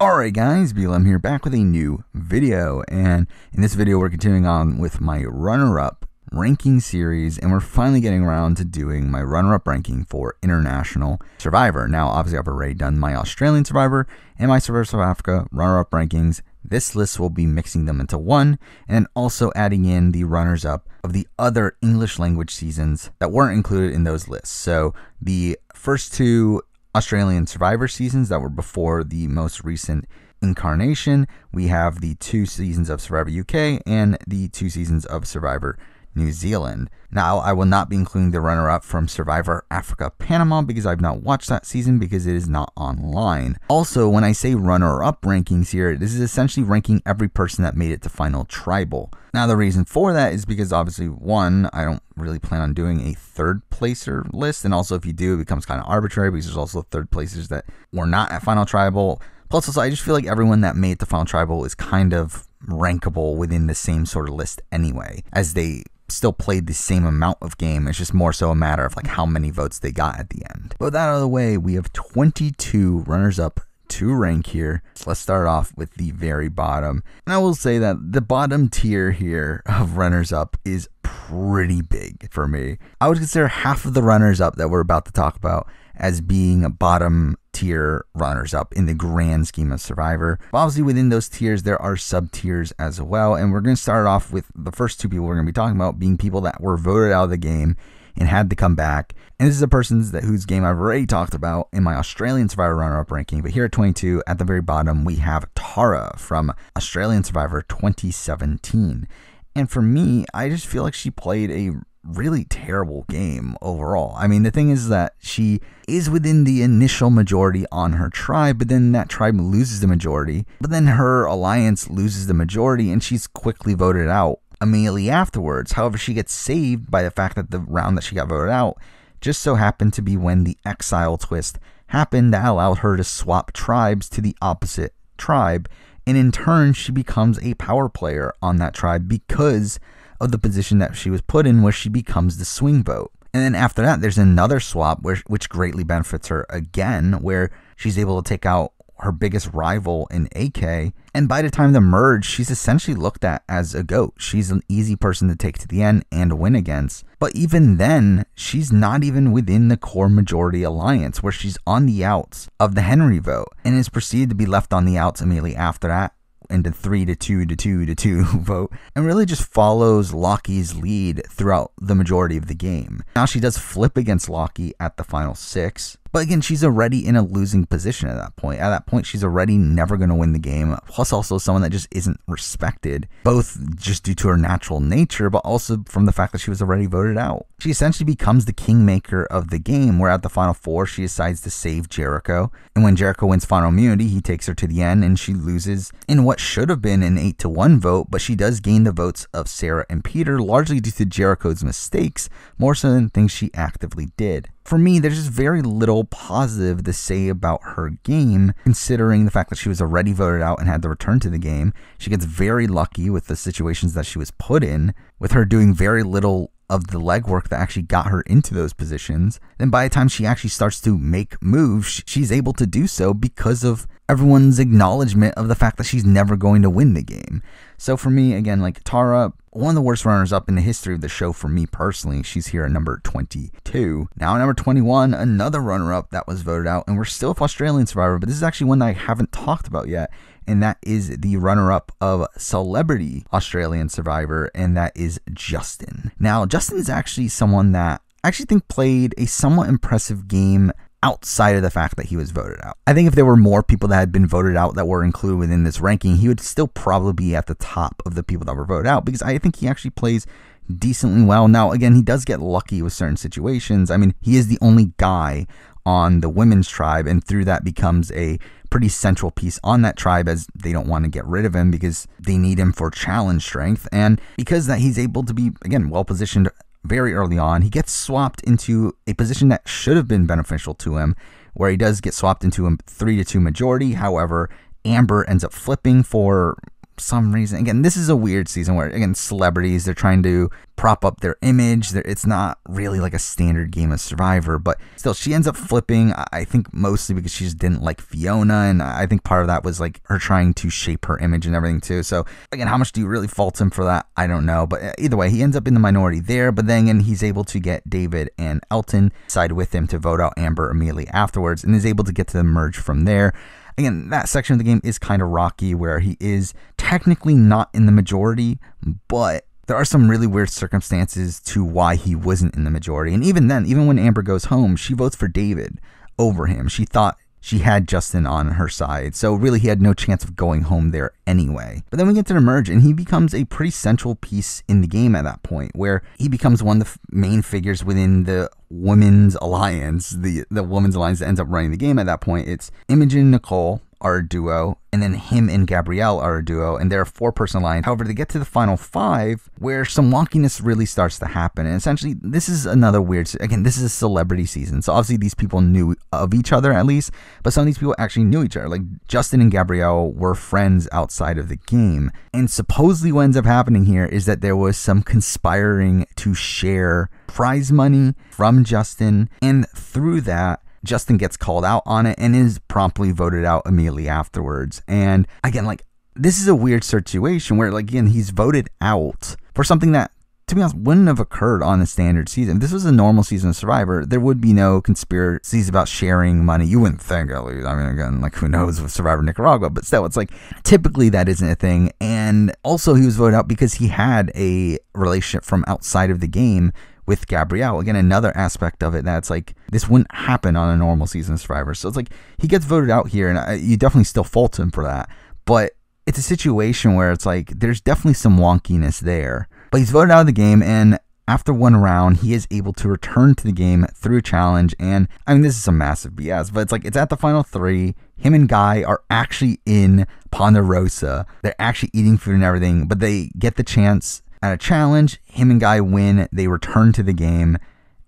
Alright guys, BLM here back with a new video and in this video we're continuing on with my runner-up ranking series and we're finally getting around to doing my runner-up ranking for International Survivor. Now obviously I've already done my Australian Survivor and my Survivor South Africa runner-up rankings. This list will be mixing them into one and also adding in the runners-up of the other English language seasons that weren't included in those lists. So the first two Australian Survivor seasons that were before the most recent incarnation. We have the two seasons of Survivor UK and the two seasons of Survivor New Zealand. Now, I will not be including the runner up from Survivor Africa Panama because I've not watched that season because it is not online. Also, when I say runner up rankings here, this is essentially ranking every person that made it to Final Tribal. Now, the reason for that is because obviously, one, I don't really plan on doing a third placer list. And also, if you do, it becomes kind of arbitrary because there's also third placers that were not at Final Tribal. Plus, also, I just feel like everyone that made to Final Tribal is kind of rankable within the same sort of list anyway, as they still played the same amount of game. It's just more so a matter of like how many votes they got at the end. But with that out of the way, we have 22 runners up to rank here. So let's start off with the very bottom. And I will say that the bottom tier here of runners up is pretty big for me. I would consider half of the runners up that we're about to talk about as being a bottom tier runners up in the grand scheme of Survivor. Obviously, within those tiers, there are sub tiers as well. And we're going to start off with the first two people we're going to be talking about being people that were voted out of the game and had to come back. And this is a person that whose game I've already talked about in my Australian Survivor runner-up ranking. But here at 22, at the very bottom, we have Tara from Australian Survivor 2017. And for me, I just feel like she played a really terrible game overall. I mean, the thing is that she is within the initial majority on her tribe, but then that tribe loses the majority. But then her alliance loses the majority and she's quickly voted out immediately afterwards. However, she gets saved by the fact that the round that she got voted out just so happened to be when the exile twist happened that allowed her to swap tribes to the opposite tribe. And in turn, she becomes a power player on that tribe because of the position that she was put in, where she becomes the swing vote. And then after that, there's another swap where, which greatly benefits her again, where she's able to take out her biggest rival in AK. And by the time the merge, she's essentially looked at as a GOAT. She's an easy person to take to the end and win against. But even then, she's not even within the core majority alliance, where she's on the outs of the Henry vote and is proceeded to be left on the outs immediately after that into three to two to two to two vote and really just follows Locky's lead throughout the majority of the game. Now she does flip against Lockie at the final six, but again, she's already in a losing position at that point. At that point, she's already never going to win the game. Plus, also someone that just isn't respected, both just due to her natural nature, but also from the fact that she was already voted out. She essentially becomes the kingmaker of the game, where at the final four, she decides to save Jericho. And when Jericho wins final immunity, he takes her to the end and she loses in what should have been an 8 to 1 vote, but she does gain the votes of Sarah and Peter, largely due to Jericho's mistakes, more so than things she actively did for me, there's just very little positive to say about her game, considering the fact that she was already voted out and had to return to the game. She gets very lucky with the situations that she was put in, with her doing very little of the legwork that actually got her into those positions. Then by the time she actually starts to make moves, she's able to do so because of everyone's acknowledgement of the fact that she's never going to win the game. So for me, again, like Tara, one of the worst runners up in the history of the show for me personally. She's here at number 22. Now, number 21, another runner up that was voted out, and we're still with Australian Survivor, but this is actually one that I haven't talked about yet, and that is the runner up of Celebrity Australian Survivor, and that is Justin. Now, Justin is actually someone that I actually think played a somewhat impressive game outside of the fact that he was voted out. I think if there were more people that had been voted out that were included within this ranking, he would still probably be at the top of the people that were voted out because I think he actually plays decently well. Now, again, he does get lucky with certain situations. I mean, he is the only guy on the women's tribe, and through that becomes a pretty central piece on that tribe as they don't want to get rid of him because they need him for challenge strength. And because that he's able to be, again, well positioned very early on. He gets swapped into a position that should have been beneficial to him, where he does get swapped into a 3 to 2 majority. However, Amber ends up flipping for some reason, again, this is a weird season where, again, celebrities, they're trying to prop up their image. It's not really like a standard game of Survivor, but still, she ends up flipping. I think mostly because she just didn't like Fiona, and I think part of that was like her trying to shape her image and everything too. So, again, how much do you really fault him for that? I don't know. But uh, either way, he ends up in the minority there, but then again, he's able to get David and Elton side with him to vote out Amber immediately afterwards and is able to get to the merge from there again, that section of the game is kind of rocky where he is technically not in the majority, but there are some really weird circumstances to why he wasn't in the majority. And even then, even when Amber goes home, she votes for David over him. She thought she had Justin on her side. So really, he had no chance of going home there anyway. But then we get to the merge, and he becomes a pretty central piece in the game at that point, where he becomes one of the main figures within the women's alliance, the the women's alliance that ends up running the game at that point. It's Imogen Nicole, are a duo, and then him and Gabrielle are a duo, and they're a four person line. However, they get to the final five where some wonkiness really starts to happen. And essentially, this is another weird, again, this is a celebrity season. So obviously, these people knew of each other at least, but some of these people actually knew each other. Like Justin and Gabrielle were friends outside of the game. And supposedly, what ends up happening here is that there was some conspiring to share prize money from Justin, and through that, Justin gets called out on it and is promptly voted out immediately afterwards. And again, like this is a weird situation where, like, again, he's voted out for something that, to be honest, wouldn't have occurred on a standard season. If this was a normal season of Survivor, there would be no conspiracies about sharing money. You wouldn't think, at least. I mean, again, like, who knows with Survivor Nicaragua, but still, it's like typically that isn't a thing. And also, he was voted out because he had a relationship from outside of the game with Gabrielle. Again, another aspect of it that's like this wouldn't happen on a normal season of Survivor. So it's like he gets voted out here, and I, you definitely still fault him for that. But it's a situation where it's like there's definitely some wonkiness there. But he's voted out of the game, and after one round, he is able to return to the game through a challenge. And I mean, this is some massive BS, but it's like it's at the final three. Him and Guy are actually in Ponderosa. They're actually eating food and everything, but they get the chance at a challenge, him and Guy win. They return to the game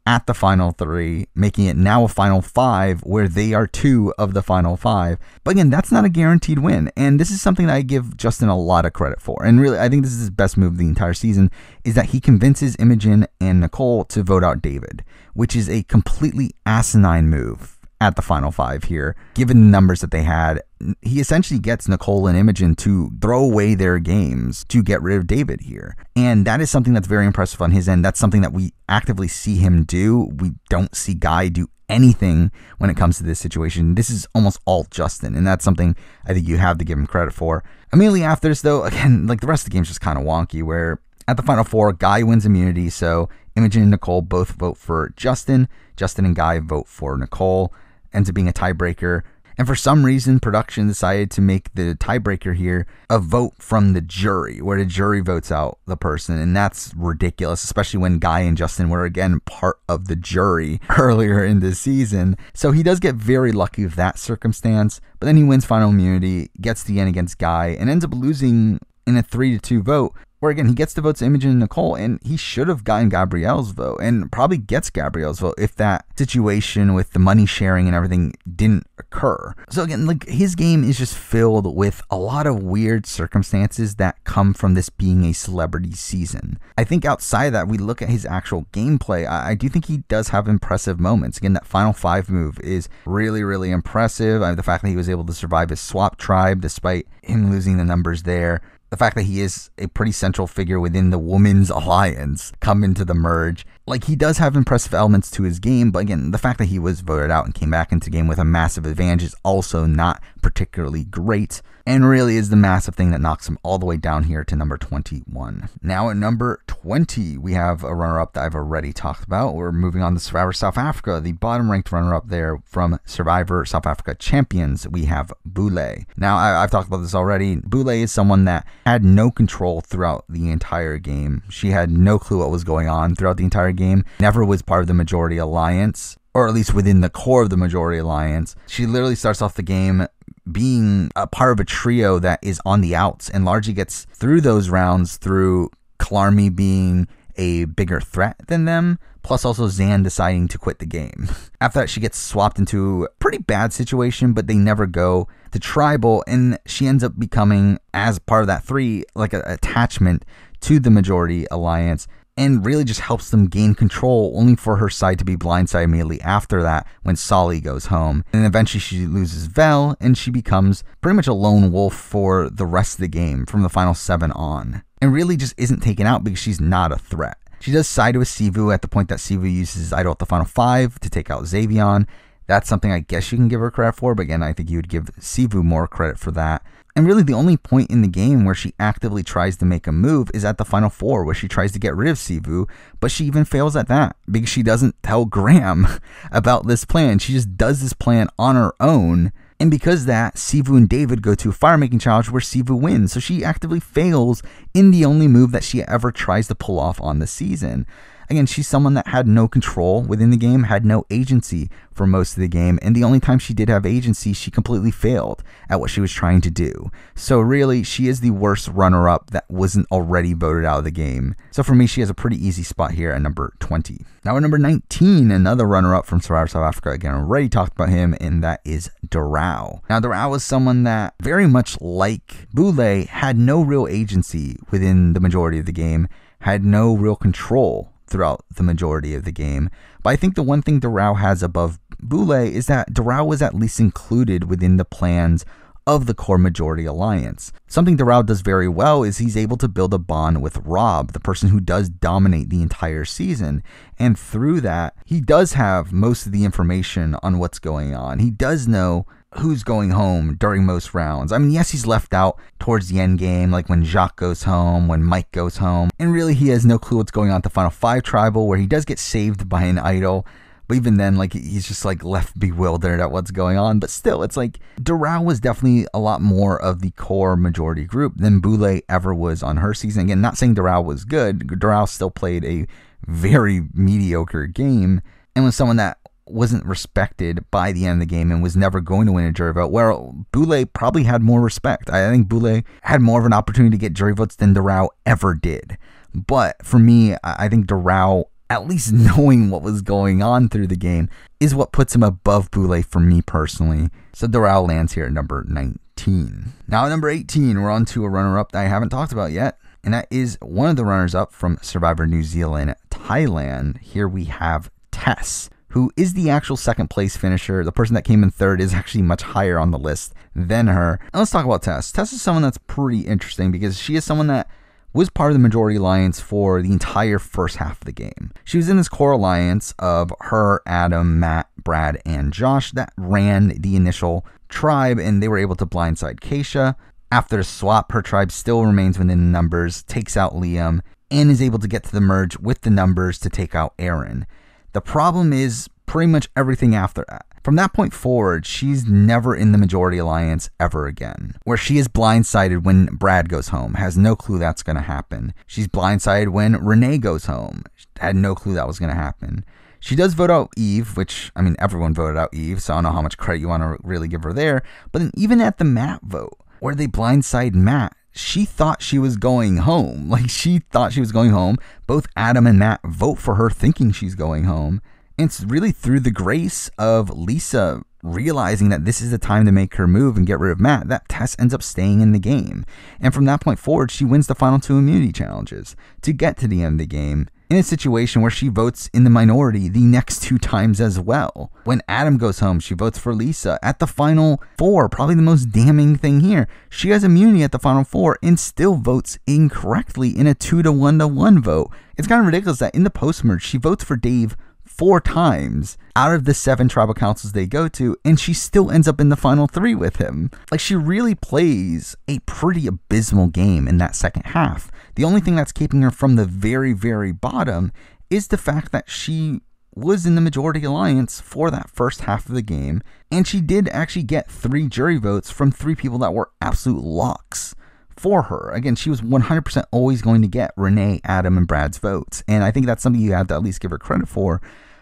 at the final three, making it now a final five where they are two of the final five. But again, that's not a guaranteed win. And this is something that I give Justin a lot of credit for. And really, I think this is his best move the entire season is that he convinces Imogen and Nicole to vote out David, which is a completely asinine move at the final five here, given the numbers that they had. He essentially gets Nicole and Imogen to throw away their games to get rid of David here. And that is something that's very impressive on his end. That's something that we actively see him do. We don't see Guy do anything when it comes to this situation. This is almost all Justin, and that's something I think you have to give him credit for. Immediately after this, though, again, like the rest of the game's just kind of wonky, where at the final four, Guy wins immunity, so Imogen and Nicole both vote for Justin. Justin and Guy vote for Nicole ends up being a tiebreaker. And for some reason, production decided to make the tiebreaker here a vote from the jury, where the jury votes out the person. And that's ridiculous, especially when Guy and Justin were again part of the jury earlier in the season. So he does get very lucky with that circumstance. But then he wins final immunity, gets the end against Guy, and ends up losing in a 3 to 2 vote where again he gets the votes Imogen and Nicole, and he should have gotten Gabrielle's vote, and probably gets Gabrielle's vote if that situation with the money sharing and everything didn't occur. So again, like his game is just filled with a lot of weird circumstances that come from this being a celebrity season. I think outside of that, we look at his actual gameplay. I, I do think he does have impressive moments. Again, that final five move is really, really impressive. Uh, the fact that he was able to survive his swap tribe despite him losing the numbers there the fact that he is a pretty central figure within the women's alliance come into the merge. Like he does have impressive elements to his game, but again, the fact that he was voted out and came back into game with a massive advantage is also not particularly great and really is the massive thing that knocks him all the way down here to number 21. Now at number 20, we have a runner up that I've already talked about. We're moving on to Survivor South Africa, the bottom ranked runner up there from Survivor South Africa Champions. We have Boulay. Now, I, have talked about this already. Boulay is someone that had no control throughout the entire game. She had no clue what was going on throughout the entire game, never was part of the majority alliance or at least within the core of the majority alliance. She literally starts off the game being a part of a trio that is on the outs and largely gets through those rounds through Kilarmi being a bigger threat than them, plus also Zan deciding to quit the game. After that, she gets swapped into a pretty bad situation, but they never go to tribal, and she ends up becoming, as part of that three, like an attachment to the majority alliance and really just helps them gain control, only for her side to be blindsided immediately after that when Solly goes home. And eventually she loses Vel and she becomes pretty much a lone wolf for the rest of the game from the final seven on. And really just isn't taken out because she's not a threat. She does side with Sivu at the point that Sivu uses his idol at the final five to take out Xavion. That's something I guess you can give her credit for, but again, I think you would give Sivu more credit for that. And really, the only point in the game where she actively tries to make a move is at the final four, where she tries to get rid of Sivu, but she even fails at that because she doesn't tell Graham about this plan. She just does this plan on her own. And because that, Sivu and David go to a fire making challenge where Sivu wins. So she actively fails in the only move that she ever tries to pull off on the season. Again, she's someone that had no control within the game, had no agency for most of the game, and the only time she did have agency, she completely failed at what she was trying to do. So, really, she is the worst runner up that wasn't already voted out of the game. So, for me, she has a pretty easy spot here at number 20. Now, at number 19, another runner up from Survivor South Africa. Again, already talked about him, and that is Doral. Now, Doral was someone that, very much like Boulay, had no real agency within the majority of the game, had no real control throughout the majority of the game. But I think the one thing Doral has above Boulay is that Doral was at least included within the plans of the core majority alliance. Something Doral does very well is he's able to build a bond with Rob, the person who does dominate the entire season. And through that, he does have most of the information on what's going on. He does know who's going home during most rounds. I mean, yes, he's left out towards the end game, like when Jacques goes home, when Mike goes home, and really he has no clue what's going on at the final five tribal, where he does get saved by an idol. But even then, like he's just like left bewildered at what's going on. But still, it's like Doral was definitely a lot more of the core majority group than Boulay ever was on her season. Again, not saying Doral was good. Doral still played a very mediocre game and was someone that wasn't respected by the end of the game and was never going to win a jury vote. Where Boulay probably had more respect. I think Boulay had more of an opportunity to get jury votes than Doral ever did. But for me, I think Doral, at least knowing what was going on through the game, is what puts him above Boulay for me personally. So Doral lands here at number 19. Now, at number 18, we're on to a runner up that I haven't talked about yet. And that is one of the runners up from Survivor New Zealand, Thailand. Here we have Tess who is the actual second place finisher. The person that came in third is actually much higher on the list than her. And let's talk about Tess. Tess is someone that's pretty interesting because she is someone that was part of the majority alliance for the entire first half of the game. She was in this core alliance of her, Adam, Matt, Brad, and Josh that ran the initial tribe, and they were able to blindside Keisha. After the swap, her tribe still remains within the numbers, takes out Liam, and is able to get to the merge with the numbers to take out Aaron. The problem is pretty much everything after that. From that point forward, she's never in the majority alliance ever again. Where she is blindsided when Brad goes home, has no clue that's going to happen. She's blindsided when Renee goes home, had no clue that was going to happen. She does vote out Eve, which, I mean, everyone voted out Eve, so I don't know how much credit you want to really give her there. But then even at the Matt vote, where they blindside Matt, she thought she was going home. Like she thought she was going home. Both Adam and Matt vote for her thinking she's going home. And it's really through the grace of Lisa realizing that this is the time to make her move and get rid of Matt that Tess ends up staying in the game. And from that point forward, she wins the final two immunity challenges to get to the end of the game in a situation where she votes in the minority the next two times as well. When Adam goes home, she votes for Lisa. At the final four, probably the most damning thing here, she has immunity at the final four and still votes incorrectly in a two to one to one vote. It's kind of ridiculous that in the post merge, she votes for Dave four times out of the seven tribal councils they go to, and she still ends up in the final three with him. Like, she really plays a pretty abysmal game in that second half. The only thing that's keeping her from the very, very bottom is the fact that she was in the majority alliance for that first half of the game, and she did actually get three jury votes from three people that were absolute locks for her. Again, she was 100% always going to get Renee, Adam, and Brad's votes, and I think that's something you have to at least give her credit for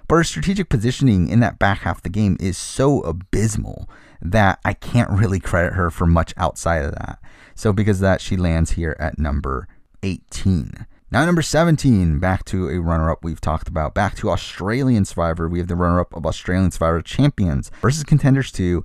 but her strategic positioning in that back half of the game is so abysmal that I can't really credit her for much outside of that. So because of that, she lands here at number 18. Now, number 17, back to a runner up we've talked about. Back to Australian Survivor. We have the runner up of Australian Survivor Champions versus Contenders 2.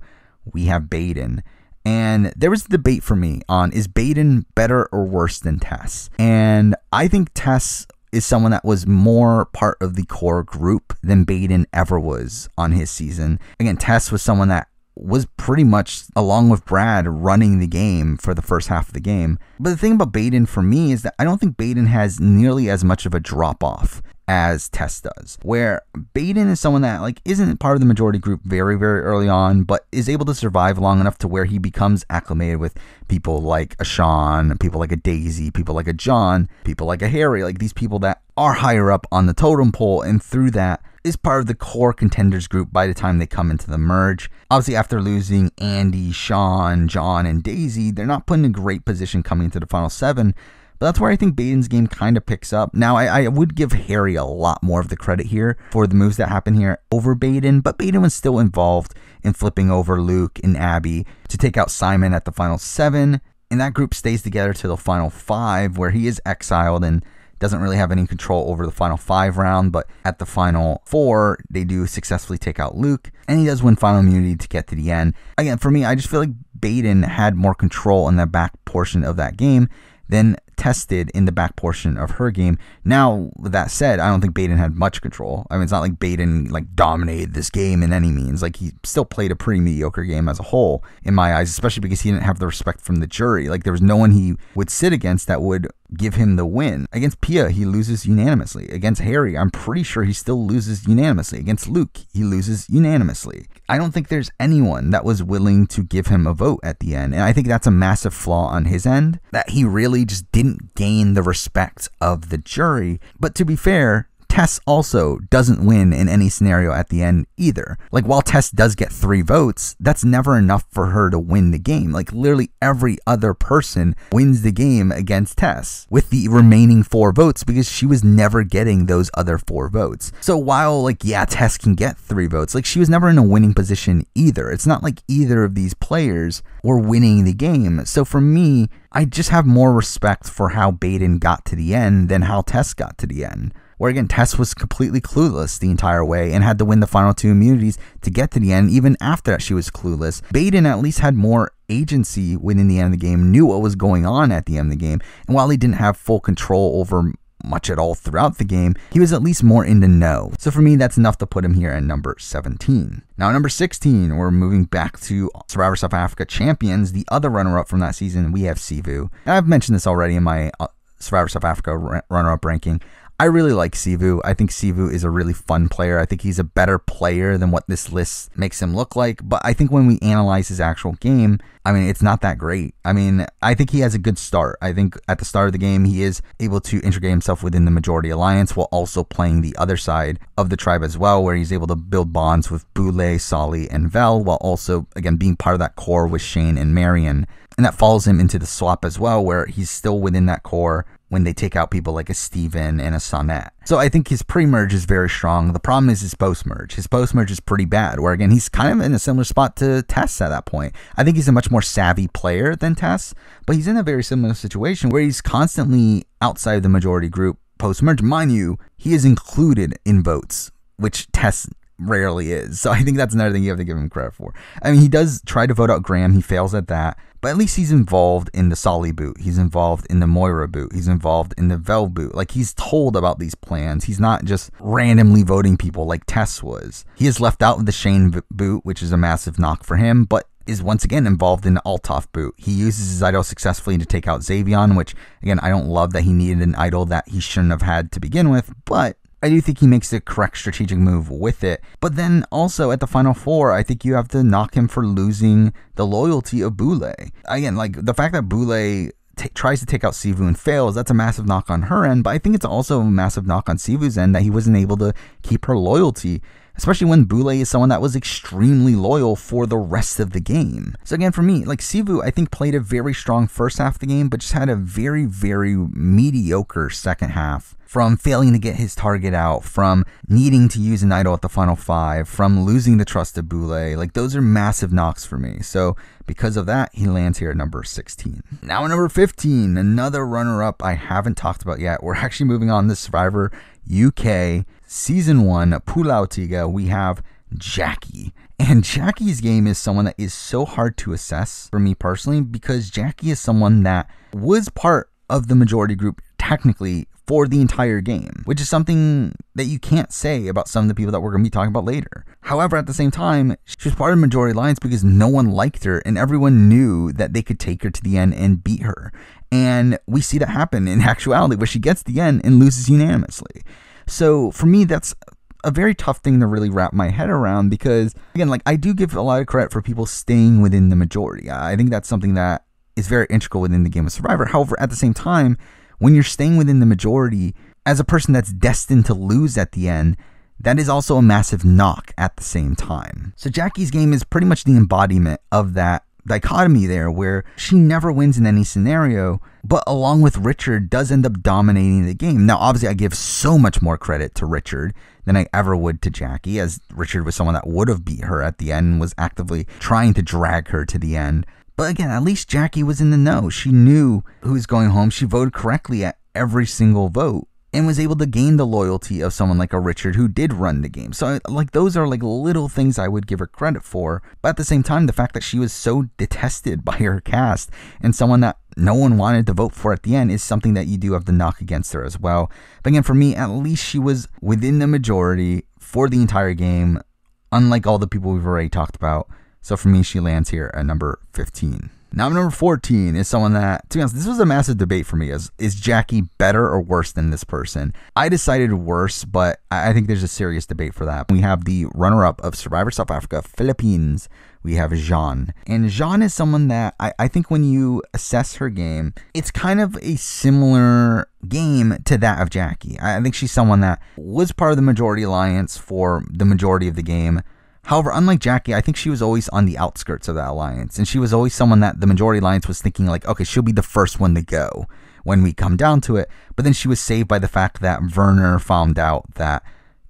We have Baden. And there was a debate for me on is Baden better or worse than Tess? And I think Tess is someone that was more part of the core group than Baden ever was on his season. Again, Tess was someone that was pretty much along with Brad running the game for the first half of the game. But the thing about Baden for me is that I don't think Baden has nearly as much of a drop off as Tess does. Where Baden is someone that like isn't part of the majority group very very early on, but is able to survive long enough to where he becomes acclimated with people like a Sean, people like a Daisy, people like a John, people like a Harry, like these people that are higher up on the totem pole, and through that is part of the core contenders group by the time they come into the merge. Obviously, after losing Andy, Sean, John, and Daisy, they're not put in a great position coming into the final seven. But that's where I think Baden's game kind of picks up. Now, I, I, would give Harry a lot more of the credit here for the moves that happen here over Baden, but Baden was still involved in flipping over Luke and Abby to take out Simon at the final seven. And that group stays together to the final five, where he is exiled and doesn't really have any control over the final five round, but at the final four, they do successfully take out Luke, and he does win final immunity to get to the end. Again, for me, I just feel like Baden had more control in the back portion of that game than tested in the back portion of her game. Now, with that said, I don't think Baden had much control. I mean, it's not like Baden like dominated this game in any means. Like he still played a pretty mediocre game as a whole in my eyes, especially because he didn't have the respect from the jury. Like there was no one he would sit against that would give him the win. Against Pia, he loses unanimously. Against Harry, I'm pretty sure he still loses unanimously. Against Luke, he loses unanimously. I don't think there's anyone that was willing to give him a vote at the end. And I think that's a massive flaw on his end that he really just didn't gain the respect of the jury. But to be fair, Tess also doesn't win in any scenario at the end either. Like, while Tess does get three votes, that's never enough for her to win the game. Like, literally every other person wins the game against Tess with the remaining four votes because she was never getting those other four votes. So, while, like, yeah, Tess can get three votes, like, she was never in a winning position either. It's not like either of these players were winning the game. So, for me, I just have more respect for how Baden got to the end than how Tess got to the end where again Tess was completely clueless the entire way and had to win the final two immunities to get to the end. Even after that, she was clueless. Baden at least had more agency within the end of the game, knew what was going on at the end of the game, and while he didn't have full control over much at all throughout the game, he was at least more in the know. So for me, that's enough to put him here at number 17. Now, number 16, we're moving back to Survivor South Africa Champions, the other runner up from that season. We have Sivu. And I've mentioned this already in my uh, Survivor South Africa runner up ranking. I really like Sivu. I think Sivu is a really fun player. I think he's a better player than what this list makes him look like. But I think when we analyze his actual game, I mean, it's not that great. I mean, I think he has a good start. I think at the start of the game, he is able to integrate himself within the majority alliance while also playing the other side of the tribe as well, where he's able to build bonds with Boulay, Solly, and Vel, while also, again, being part of that core with Shane and Marion. And that follows him into the swap as well, where he's still within that core when they take out people like a Steven and a Sonnet. So I think his pre-merge is very strong. The problem is his post-merge. His post-merge is pretty bad, where again, he's kind of in a similar spot to Tess at that point. I think he's a much more savvy player than Tess, but he's in a very similar situation where he's constantly outside of the majority group post-merge. Mind you, he is included in votes, which Tess rarely is. So I think that's another thing you have to give him credit for. I mean, he does try to vote out Graham. He fails at that. But at least he's involved in the Solly boot. He's involved in the Moira boot. He's involved in the Vel boot. Like he's told about these plans. He's not just randomly voting people like Tess was. He is left out of the Shane boot, which is a massive knock for him. But is once again involved in the Altaf boot. He uses his idol successfully to take out Xavion, which again I don't love that he needed an idol that he shouldn't have had to begin with, but I do think he makes the correct strategic move with it. But then also at the final four, I think you have to knock him for losing the loyalty of Boulay. Again, like the fact that Boulay T- tries to take out Sivu and fails, that's a massive knock on her end. But I think it's also a massive knock on Sivu's end that he wasn't able to keep her loyalty especially when Boulay is someone that was extremely loyal for the rest of the game. So again, for me, like Sivu, I think played a very strong first half of the game, but just had a very, very mediocre second half from failing to get his target out, from needing to use an idol at the final five, from losing the trust of Boulay. Like, those are massive knocks for me. So, because of that, he lands here at number 16. Now, at number 15, another runner up I haven't talked about yet. We're actually moving on to Survivor UK Season 1, Pulau Tiga. We have Jackie. And Jackie's game is someone that is so hard to assess for me personally because Jackie is someone that was part of the majority group technically for the entire game, which is something that you can't say about some of the people that we're going to be talking about later. However, at the same time, she was part of the majority alliance because no one liked her and everyone knew that they could take her to the end and beat her. And we see that happen in actuality where she gets the end and loses unanimously. So for me, that's a very tough thing to really wrap my head around because, again, like I do give a lot of credit for people staying within the majority. I think that's something that is very integral within the game of Survivor. However, at the same time, when you're staying within the majority as a person that's destined to lose at the end, that is also a massive knock at the same time. So Jackie's game is pretty much the embodiment of that dichotomy there where she never wins in any scenario, but along with Richard does end up dominating the game. Now, obviously, I give so much more credit to Richard than I ever would to Jackie, as Richard was someone that would have beat her at the end and was actively trying to drag her to the end. But again, at least Jackie was in the know. She knew who was going home. She voted correctly at every single vote and was able to gain the loyalty of someone like a Richard who did run the game. So like those are like little things I would give her credit for. But at the same time, the fact that she was so detested by her cast and someone that no one wanted to vote for at the end is something that you do have to knock against her as well. But again, for me, at least she was within the majority for the entire game, unlike all the people we've already talked about. So for me, she lands here at number 15. Now, number 14 is someone that, to be honest, this was a massive debate for me. Is, is Jackie better or worse than this person? I decided worse, but I think there's a serious debate for that. We have the runner up of Survivor South Africa, Philippines. We have Jean. And Jean is someone that I, I think when you assess her game, it's kind of a similar game to that of Jackie. I think she's someone that was part of the majority alliance for the majority of the game However, unlike Jackie, I think she was always on the outskirts of that alliance, and she was always someone that the majority alliance was thinking like, okay, she'll be the first one to go when we come down to it. But then she was saved by the fact that Werner found out that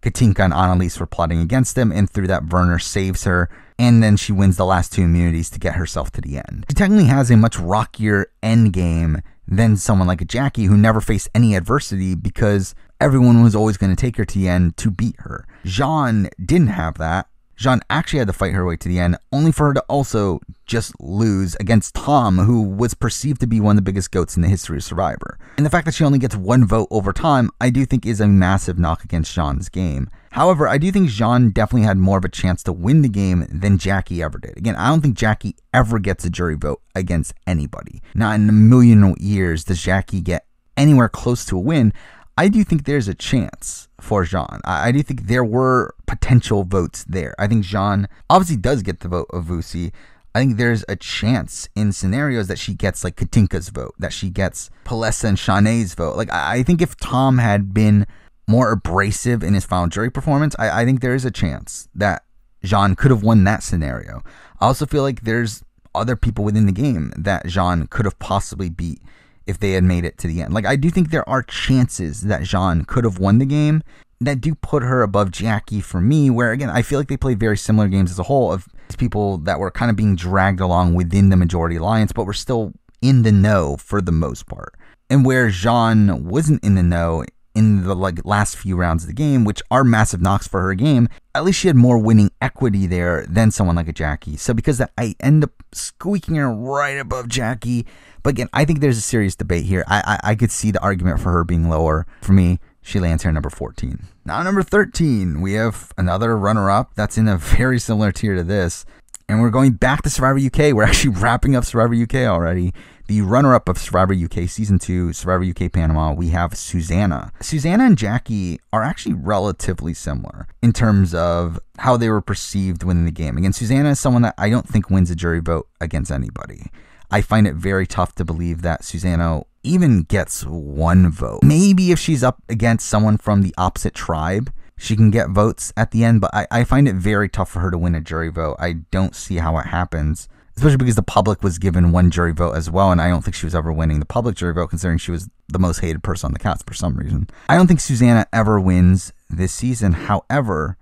Katinka and Annalise were plotting against him, and through that, Werner saves her, and then she wins the last two immunities to get herself to the end. She technically has a much rockier end game than someone like Jackie who never faced any adversity because everyone was always going to take her to the end to beat her. Jean didn't have that Jean actually had to fight her way to the end, only for her to also just lose against Tom, who was perceived to be one of the biggest goats in the history of Survivor. And the fact that she only gets one vote over time, I do think is a massive knock against Jean's game. However, I do think Jean definitely had more of a chance to win the game than Jackie ever did. Again, I don't think Jackie ever gets a jury vote against anybody. Not in a million years does Jackie get anywhere close to a win. I do think there's a chance for Jean. I, I, do think there were potential votes there. I think Jean obviously does get the vote of Vusi. I think there's a chance in scenarios that she gets like Katinka's vote, that she gets Palesa and Shanae's vote. Like I, I think if Tom had been more abrasive in his final jury performance, I, I think there is a chance that Jean could have won that scenario. I also feel like there's other people within the game that Jean could have possibly beat if they had made it to the end. Like I do think there are chances that Jean could have won the game that do put her above Jackie for me, where again I feel like they played very similar games as a whole of people that were kind of being dragged along within the majority alliance, but were still in the know for the most part. And where Jean wasn't in the know in the like last few rounds of the game, which are massive knocks for her game, at least she had more winning equity there than someone like a Jackie. So because that, I end up squeaking her right above Jackie. But again, I think there's a serious debate here. I, I, I could see the argument for her being lower. For me, she lands here number 14. Now, number 13, we have another runner up that's in a very similar tier to this. And we're going back to Survivor UK. We're actually wrapping up Survivor UK already. The runner up of Survivor UK Season 2, Survivor UK Panama, we have Susanna. Susanna and Jackie are actually relatively similar in terms of how they were perceived within the game. Again, Susanna is someone that I don't think wins a jury vote against anybody. I find it very tough to believe that Susanna even gets one vote. Maybe if she's up against someone from the opposite tribe, she can get votes at the end, but I, I find it very tough for her to win a jury vote. I don't see how it happens, especially because the public was given one jury vote as well, and I don't think she was ever winning the public jury vote, considering she was the most hated person on the cast for some reason. I don't think Susanna ever wins this season. However,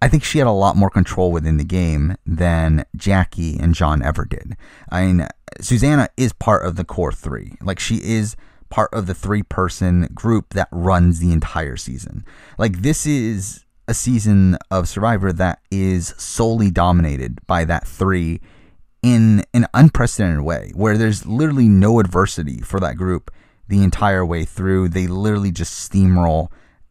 I think she had a lot more control within the game than Jackie and John ever did. I mean, Susanna is part of the core three. Like, she is part of the three person group that runs the entire season. Like, this is a season of Survivor that is solely dominated by that three in an unprecedented way, where there's literally no adversity for that group the entire way through. They literally just steamroll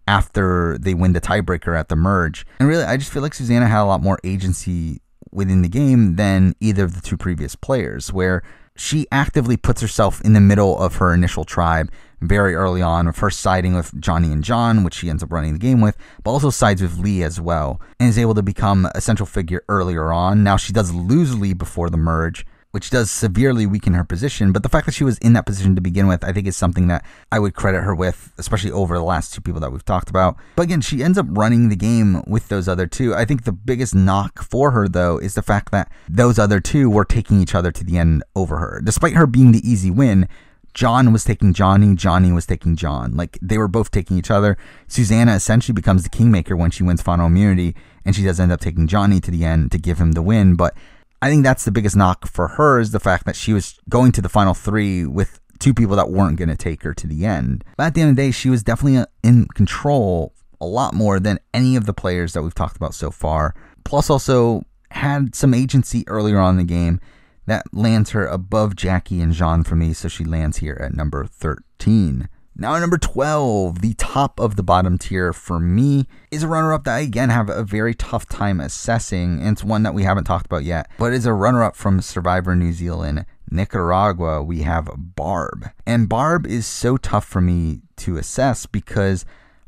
after they win the tiebreaker at the merge. And really, I just feel like Susanna had a lot more agency within the game than either of the two previous players, where she actively puts herself in the middle of her initial tribe very early on, first siding with Johnny and John, which she ends up running the game with, but also sides with Lee as well, and is able to become a central figure earlier on. Now she does lose Lee before the merge, which does severely weaken her position. But the fact that she was in that position to begin with, I think is something that I would credit her with, especially over the last two people that we've talked about. But again, she ends up running the game with those other two. I think the biggest knock for her, though, is the fact that those other two were taking each other to the end over her. Despite her being the easy win, John was taking Johnny, Johnny was taking John. Like they were both taking each other. Susanna essentially becomes the kingmaker when she wins final immunity, and she does end up taking Johnny to the end to give him the win. But I think that's the biggest knock for her is the fact that she was going to the final three with two people that weren't going to take her to the end. But at the end of the day, she was definitely uh, in control a lot more than any of the players that we've talked about so far. Plus, also had some agency earlier on in the game that lands her above Jackie and Jean for me, so she lands here at number 13. Now, number 12, the top of the bottom tier for me, is a runner up that I again have a very tough time assessing. And it's one that we haven't talked about yet, but is a runner up from Survivor New Zealand. Nicaragua, we have Barb. And Barb is so tough for me to assess because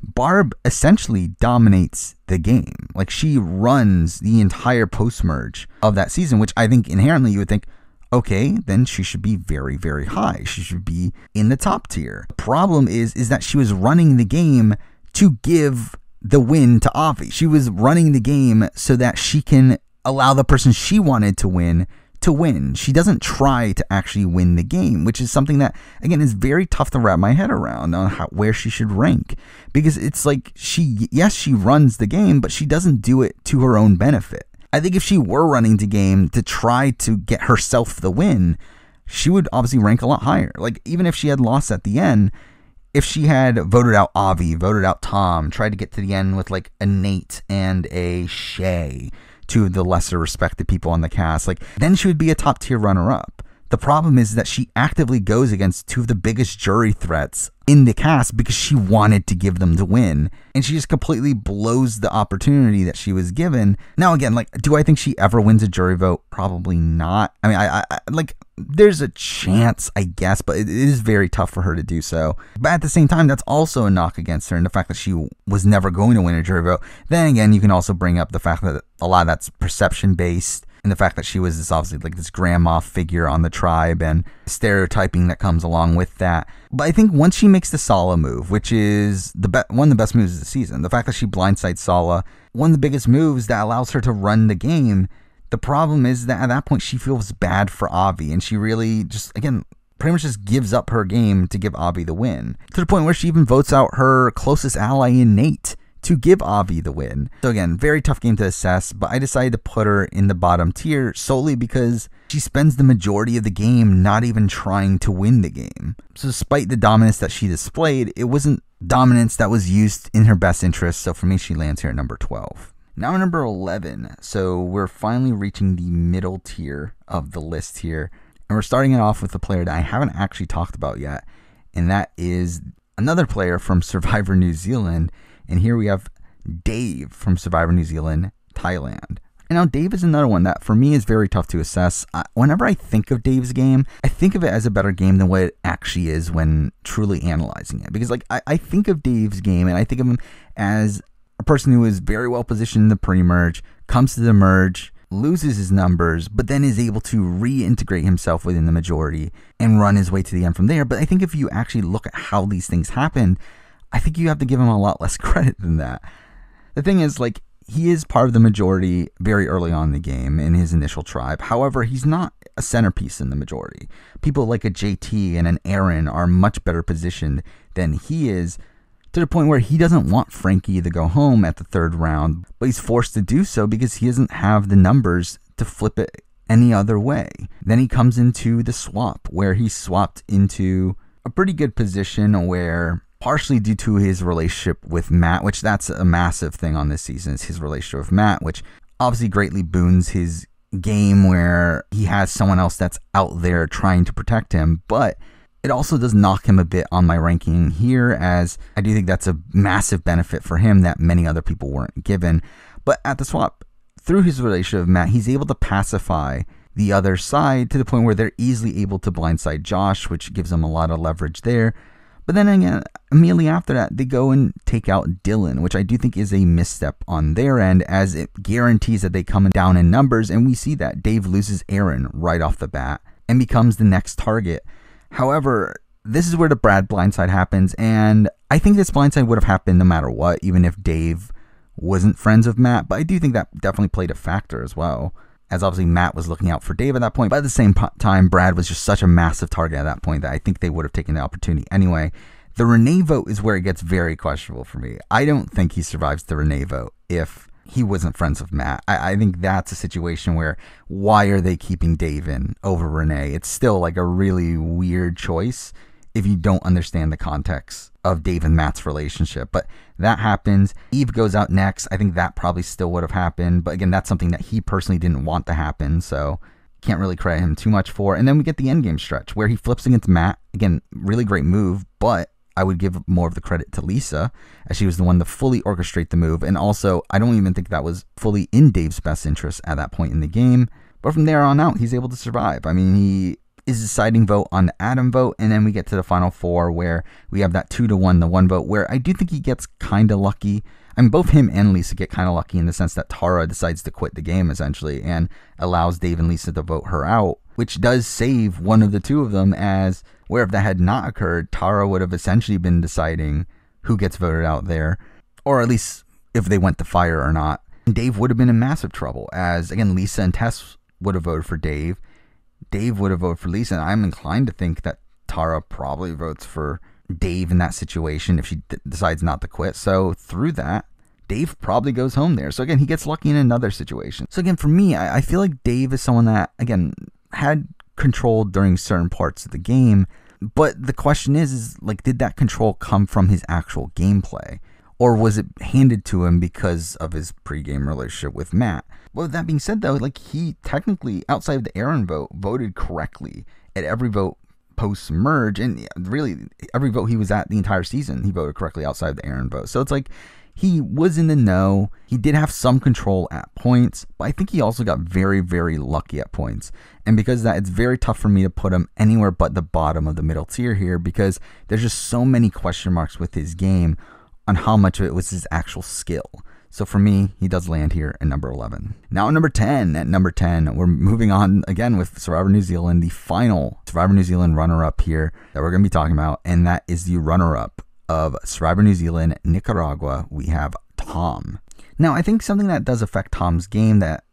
Barb essentially dominates the game. Like she runs the entire post merge of that season, which I think inherently you would think, okay, then she should be very, very high. She should be in the top tier. The problem is, is that she was running the game to give the win to Avi. She was running the game so that she can allow the person she wanted to win to win. She doesn't try to actually win the game, which is something that again is very tough to wrap my head around on how where she should rank because it's like she yes, she runs the game, but she doesn't do it to her own benefit. I think if she were running the game to try to get herself the win, she would obviously rank a lot higher. Like, even if she had lost at the end, if she had voted out Avi, voted out Tom, tried to get to the end with like a Nate and a Shay, of the lesser respected people on the cast, like, then she would be a top tier runner up. The problem is that she actively goes against two of the biggest jury threats in the cast because she wanted to give them the win. And she just completely blows the opportunity that she was given. Now, again, like, do I think she ever wins a jury vote? Probably not. I mean, I, I like, there's a chance, I guess, but it is very tough for her to do so. But at the same time, that's also a knock against her and the fact that she was never going to win a jury vote. Then again, you can also bring up the fact that a lot of that's perception based and the fact that she was this obviously like this grandma figure on the tribe and stereotyping that comes along with that. But I think once she makes the Sala move, which is the be- one of the best moves of the season, the fact that she blindsides Sala, one of the biggest moves that allows her to run the game. The problem is that at that point she feels bad for Avi, and she really just again pretty much just gives up her game to give Avi the win to the point where she even votes out her closest ally in Nate to give Avi the win. So again, very tough game to assess, but I decided to put her in the bottom tier solely because she spends the majority of the game not even trying to win the game. So despite the dominance that she displayed, it wasn't dominance that was used in her best interest. So for me, she lands here at number 12. Now number 11. So we're finally reaching the middle tier of the list here. And we're starting it off with a player that I haven't actually talked about yet. And that is another player from Survivor New Zealand and here we have Dave from Survivor New Zealand, Thailand. And now Dave is another one that for me is very tough to assess. whenever I think of Dave's game, I think of it as a better game than what it actually is when truly analyzing it. Because like I, I think of Dave's game and I think of him as a person who is very well positioned in the pre-merge, comes to the merge, loses his numbers, but then is able to reintegrate himself within the majority and run his way to the end from there. But I think if you actually look at how these things happen, I think you have to give him a lot less credit than that. the thing is, like, he is part of the majority very early on in the game in his initial tribe. However, he's not a centerpiece in the majority. People like a JT and an Aaron are much better positioned than he is to the point where he doesn't want Frankie to go home at the third round, but he's forced to do so because he doesn't have the numbers to flip it any other way. Then he comes into the swap where he's swapped into a pretty good position where partially due to his relationship with Matt, which that's a massive thing on this season, is his relationship with Matt, which obviously greatly boons his game where he has someone else that's out there trying to protect him, but it also does knock him a bit on my ranking here, as I do think that's a massive benefit for him that many other people weren't given. But at the swap, through his relationship with Matt, he's able to pacify the other side to the point where they're easily able to blindside Josh, which gives him a lot of leverage there. But then again, immediately after that, they go and take out Dylan, which I do think is a misstep on their end, as it guarantees that they come down in numbers. And we see that Dave loses Aaron right off the bat and becomes the next target. However, this is where the Brad blindside happens, and I think this blindside would have happened no matter what, even if Dave wasn't friends with Matt. But I do think that definitely played a factor as well as obviously Matt was looking out for Dave at that point. But at the same time, Brad was just such a massive target at that point that I think they would have taken the opportunity anyway. The Renee vote is where it gets very questionable for me. I don't think he survives the Renee vote if he wasn't friends with Matt. I, I think that's a situation where why are they keeping Dave in over Renee? It's still like a really weird choice if you don't understand the context of Dave and Matt's relationship. But that happens. Eve goes out next. I think that probably still would have happened. But again, that's something that he personally didn't want to happen. So can't really credit him too much for. And then we get the endgame stretch where he flips against Matt. Again, really great move, but I would give more of the credit to Lisa, as she was the one to fully orchestrate the move. And also, I don't even think that was fully in Dave's best interest at that point in the game. But from there on out, he's able to survive. I mean, he is deciding vote on the Adam vote, and then we get to the final four where we have that two to one, the one vote, where I do think he gets kind of lucky. I mean, both him and Lisa get kind of lucky in the sense that Tara decides to quit the game essentially and allows Dave and Lisa to vote her out, which does save one of the two of them. As where if that had not occurred, Tara would have essentially been deciding who gets voted out there, or at least if they went to fire or not. Dave would have been in massive trouble, as again, Lisa and Tess would have voted for Dave, Dave would have voted for Lisa. And I'm inclined to think that Tara probably votes for Dave in that situation if she d- decides not to quit. So through that, Dave probably goes home there. So again, he gets lucky in another situation. So again, for me, I, I feel like Dave is someone that again had control during certain parts of the game. But the question is, is like, did that control come from his actual gameplay? Or was it handed to him because of his pregame relationship with Matt? Well, that being said, though, like he technically, outside of the Aaron vote, voted correctly at every vote post merge, and really every vote he was at the entire season, he voted correctly outside of the Aaron vote. So it's like he was in the know. He did have some control at points, but I think he also got very, very lucky at points. And because that, it's very tough for me to put him anywhere but the bottom of the middle tier here because there's just so many question marks with his game on how much of it was his actual skill. So for me, he does land here at number 11. Now, at number 10, at number 10, we're moving on again with Survivor New Zealand, the final Survivor New Zealand runner up here that we're going to be talking about, and that is the runner up of Survivor New Zealand Nicaragua. We have Tom. Now, I think something that does affect Tom's game that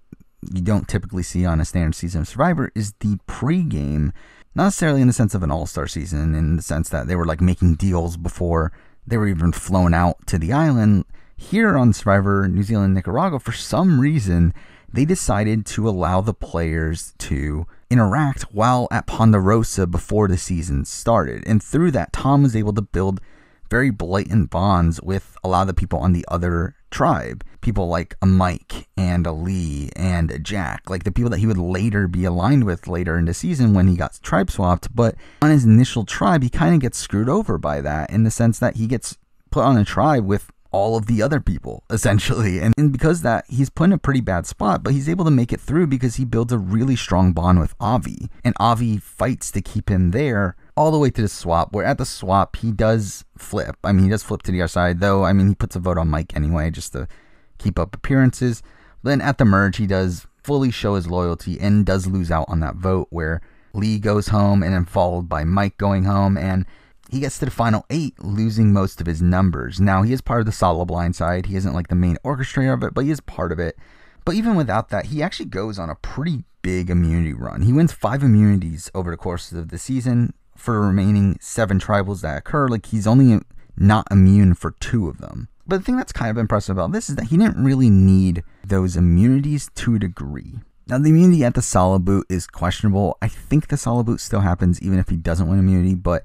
you don't typically see on a standard season of Survivor is the pre-game, not necessarily in the sense of an all-star season, in the sense that they were like making deals before they were even flown out to the island. Here on Survivor New Zealand Nicaragua, for some reason, they decided to allow the players to interact while at Ponderosa before the season started. And through that, Tom was able to build very blatant bonds with a lot of the people on the other tribe. People like a Mike and a Lee and a Jack, like the people that he would later be aligned with later in the season when he got tribe swapped. But on his initial tribe, he kind of gets screwed over by that in the sense that he gets put on a tribe with all of the other people essentially. And, and because that he's put in a pretty bad spot but he's able to make it through because he builds a really strong bond with avi. And avi fights to keep him there all the way to the swap where at the swap he does flip. I mean he does flip to the other side though. I mean he puts a vote on mike anyway just to keep up appearances. But then at the merge he does fully show his loyalty and does lose out on that vote where lee goes home and then followed by mike going home. And he gets to the final eight, losing most of his numbers. Now, he is part of the solo blind side. He isn't like the main orchestrator of it, but he is part of it. But even without that, he actually goes on a pretty big immunity run. He wins five immunities over the course of the season for the remaining seven tribals that occur. Like, he's only not immune for two of them. But the thing that's kind of impressive about this is that he didn't really need those immunities to a degree. Now, the immunity at the solo boot is questionable. I think the solo boot still happens even if he doesn't win immunity, but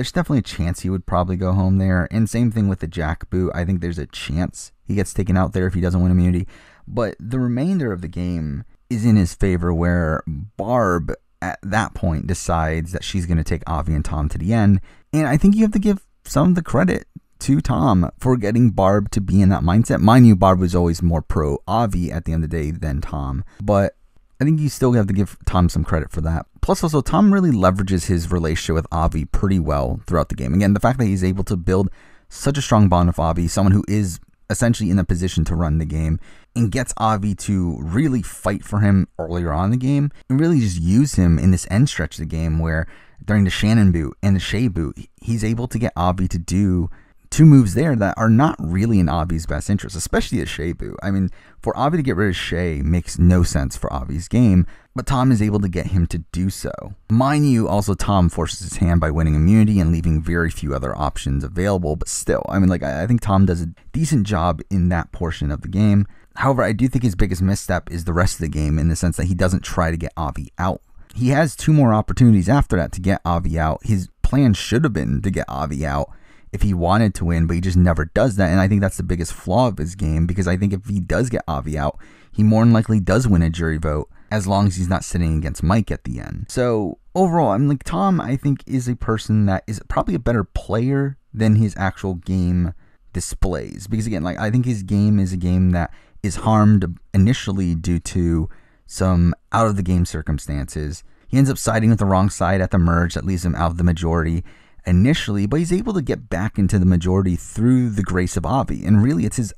there's definitely a chance he would probably go home there. And same thing with the jack boot. I think there's a chance he gets taken out there if he doesn't win immunity. But the remainder of the game is in his favor, where Barb at that point decides that she's going to take Avi and Tom to the end. And I think you have to give some of the credit to Tom for getting Barb to be in that mindset. Mind you, Barb was always more pro Avi at the end of the day than Tom. But I think you still have to give Tom some credit for that. Plus, also, Tom really leverages his relationship with Avi pretty well throughout the game. Again, the fact that he's able to build such a strong bond with Avi, someone who is essentially in a position to run the game, and gets Avi to really fight for him earlier on in the game, and really just use him in this end stretch of the game where during the Shannon boot and the Shea boot, he's able to get Avi to do two moves there that are not really in Avi's best interest, especially a Shay boot. I mean, for Avi to get rid of Shea makes no sense for Avi's game, but Tom is able to get him to do so. Mind you, also Tom forces his hand by winning immunity and leaving very few other options available, but still, I mean, like, I think Tom does a decent job in that portion of the game. However, I do think his biggest misstep is the rest of the game in the sense that he doesn't try to get Avi out. He has two more opportunities after that to get Avi out. His plan should have been to get Avi out if he wanted to win, but he just never does that. And I think that's the biggest flaw of his game because I think if he does get Avi out, he more than likely does win a jury vote as long as he's not sitting against Mike at the end. So overall, I'm like Tom. I think is a person that is probably a better player than his actual game displays because again, like I think his game is a game that is harmed initially due to some out of the game circumstances. He ends up siding with the wrong side at the merge that leaves him out of the majority initially, but he's able to get back into the majority through the grace of Avi. And really, it's his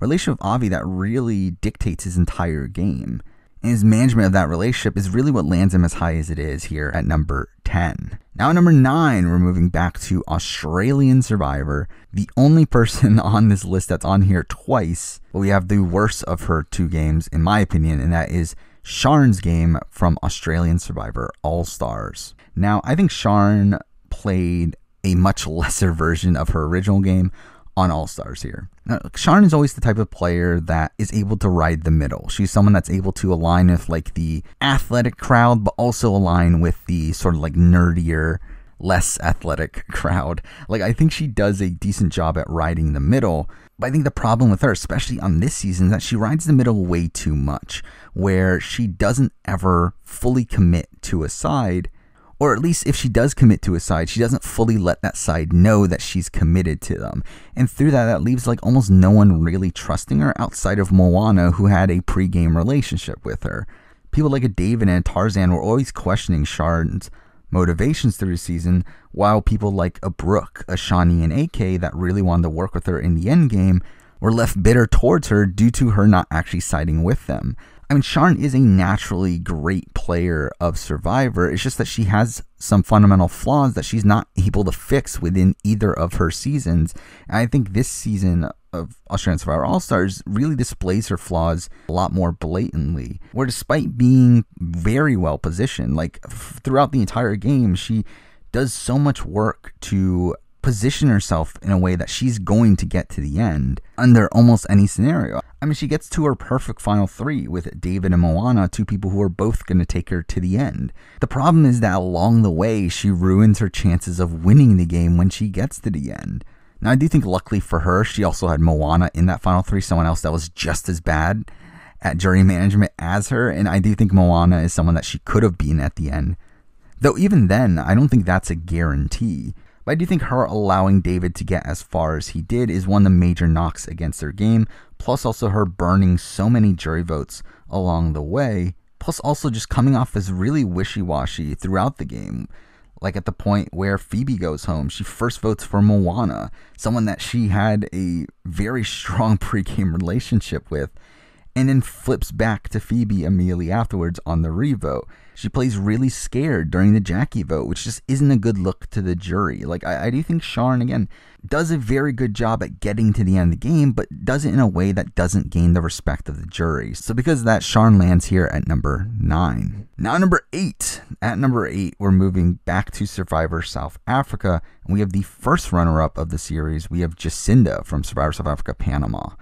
relationship with Avi that really dictates his entire game. And his management of that relationship is really what lands him as high as it is here at number 10. Now, at number 9, we're moving back to Australian Survivor, the only person on this list that's on here twice, but we have the worst of her two games, in my opinion, and that is Sharn's game from Australian Survivor All Stars. Now, I think Sharn played a much lesser version of her original game on All Stars here. Now, Sharn is always the type of player that is able to ride the middle. She's someone that's able to align with like the athletic crowd, but also align with the sort of like nerdier, less athletic crowd. Like, I think she does a decent job at riding the middle. But I think the problem with her, especially on this season, is that she rides the middle way too much, where she doesn't ever fully commit to a side or at least if she does commit to a side, she doesn't fully let that side know that she's committed to them. And through that, that leaves like almost no one really trusting her outside of Moana, who had a pre-game relationship with her. People like a David and a Tarzan were always questioning Sharn's motivations through the season, while people like a Brooke, a Shonee, and AK that really wanted to work with her in the end game were left bitter towards her due to her not actually siding with them. I mean, Sharn is a naturally great player of Survivor. It's just that she has some fundamental flaws that she's not able to fix within either of her seasons. And I think this season of Australian Survivor All Stars really displays her flaws a lot more blatantly. Where despite being very well positioned, like f- throughout the entire game, she does so much work to position herself in a way that she's going to get to the end under almost any scenario. I mean, she gets to her perfect final three with David and Moana, two people who are both going to take her to the end. The problem is that along the way, she ruins her chances of winning the game when she gets to the end. Now, I do think luckily for her, she also had Moana in that final three, someone else that was just as bad at jury management as her, and I do think Moana is someone that she could have been at the end. Though even then, I don't think that's a guarantee. But I do think her allowing David to get as far as he did is one of the major knocks against their game, plus also her burning so many jury votes along the way, plus also just coming off as really wishy washy throughout the game. Like at the point where Phoebe goes home, she first votes for Moana, someone that she had a very strong pre-game relationship with. and then flips back to Phoebe immediately afterwards on the revote. She plays really scared during the Jackie vote, which just isn't a good look to the jury. Like, I, I do think Sharn, again, does a very good job at getting to the end of the game, but does it in a way that doesn't gain the respect of the jury. So, because of that, Sharn lands here at number nine. Now, number eight. At number eight, we're moving back to Survivor South Africa, and we have the first runner up of the series. We have Jacinda from Survivor South Africa Panama.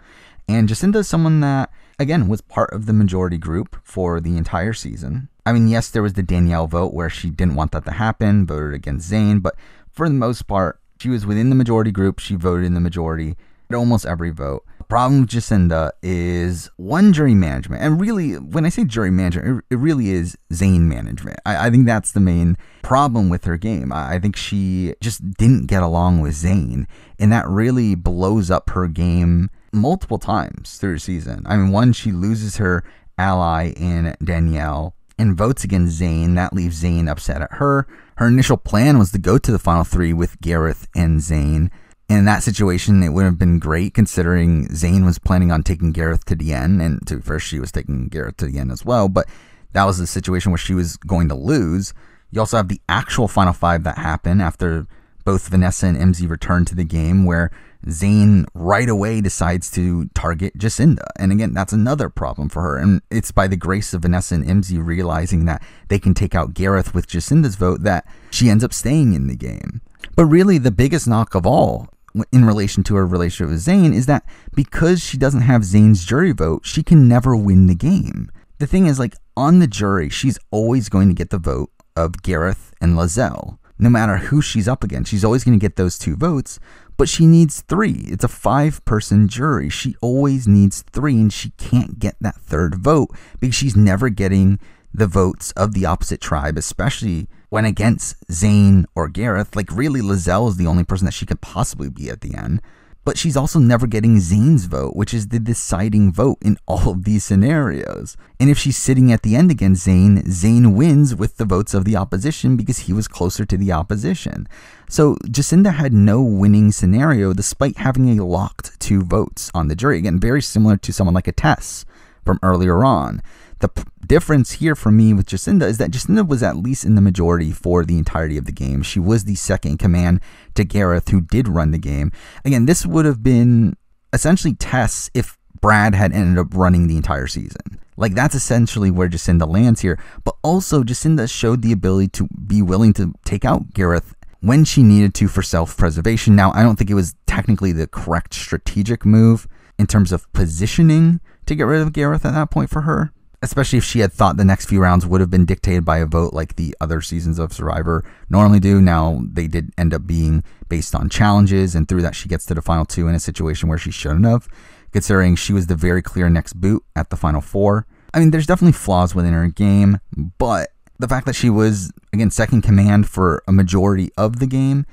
And Jacinda is someone that, again, was part of the majority group for the entire season. I mean, yes, there was the Danielle vote where she didn't want that to happen, voted against Zane, but for the most part, she was within the majority group. She voted in the majority at almost every vote. The problem with Jacinda is one jury management. And really, when I say jury management, it, really is Zane management. I, I, think that's the main problem with her game. I, I think she just didn't get along with Zane. And that really blows up her game multiple times through the season. I mean, one, she loses her ally in Danielle and votes against Zane. That leaves Zane upset at her. Her initial plan was to go to the final three with Gareth and Zane. In that situation, it would have been great considering Zane was planning on taking Gareth to the end, and to first she was taking Gareth to the end as well. But that was the situation where she was going to lose. You also have the actual final five that happened after both Vanessa and MZ returned to the game, where Zane right away decides to target Jacinda. And again, that's another problem for her. And it's by the grace of Vanessa and Emzee realizing that they can take out Gareth with Jacinda's vote that she ends up staying in the game. But really, the biggest knock of all in relation to her relationship with Zane is that because she doesn't have Zane's jury vote, she can never win the game. The thing is, like, on the jury, she's always going to get the vote of Gareth and Lizelle. No matter who she's up against, she's always going to get those two votes but she needs three. It's a five person jury. She always needs three, and she can't get that third vote because she's never getting the votes of the opposite tribe, especially when against Zane or Gareth. Like, really, Lizelle is the only person that she could possibly be at the end but she's also never getting Zane's vote, which is the deciding vote in all of these scenarios. And if she's sitting at the end against Zane, Zane wins with the votes of the opposition because he was closer to the opposition. So Jacinda had no winning scenario despite having a locked two votes on the jury. Again, very similar to someone like a Tess from earlier on. The p- difference here for me with Jacinda is that Jacinda was at least in the majority for the entirety of the game. She was the second command to Gareth, who did run the game. Again, this would have been essentially Tess if Brad had ended up running the entire season. Like that's essentially where Jacinda lands here. But also, Jacinda showed the ability to be willing to take out Gareth when she needed to for self preservation. Now, I don't think it was technically the correct strategic move in terms of positioning to get rid of Gareth at that point for her especially if she had thought the next few rounds would have been dictated by a vote like the other seasons of Survivor normally do. Now, they did end up being based on challenges, and through that, she gets to the final two in a situation where she shouldn't have, considering she was the very clear next boot at the final four. I mean, there's definitely flaws within her game, but the fact that she was, again, second command for a majority of the game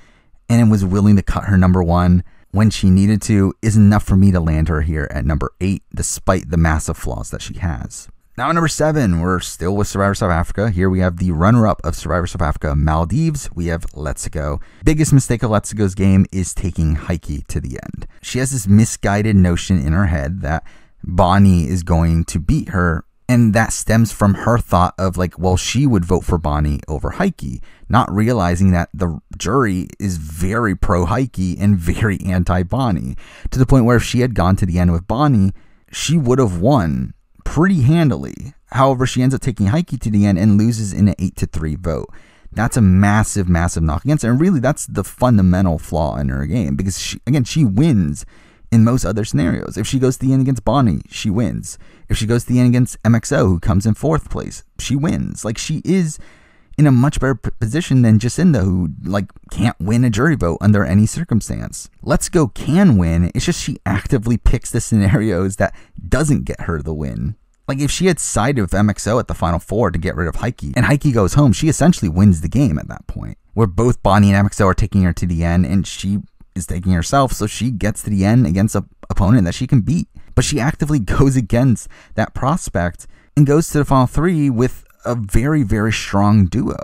and was willing to cut her number one when she needed to is enough for me to land her here at number eight, despite the massive flaws that she has. Now, number seven, we're still with Survivor South Africa. Here we have the runner up of Survivor South Africa, Maldives. We have Let's Go. Biggest mistake of Let's Go's game is taking Hykie to the end. She has this misguided notion in her head that Bonnie is going to beat her. And that stems from her thought of like, well, she would vote for Bonnie over Hykie, not realizing that the jury is very pro Hykie and very anti Bonnie, to the point where if she had gone to the end with Bonnie, she would have won pretty handily. However, she ends up taking Hykie to the end and loses in an 8 to 3 vote. That's a massive, massive knock against her. And really, that's the fundamental flaw in her game because, she, again, she wins in most other scenarios. If she goes to the end against Bonnie, she wins. If she goes to the end against MXO, who comes in fourth place, she wins. Like, she is in a much better position than Jacinda, who like can't win a jury vote under any circumstance. Let's Go can win. It's just she actively picks the scenarios that doesn't get her the win. Like if she had sided with MXO at the final four to get rid of Hykie, and Hykie goes home, she essentially wins the game at that point. Where both Bonnie and MXO are taking her to the end, and she is taking herself, so she gets to the end against an opponent that she can beat. But she actively goes against that prospect and goes to the final three with a very, very strong duo.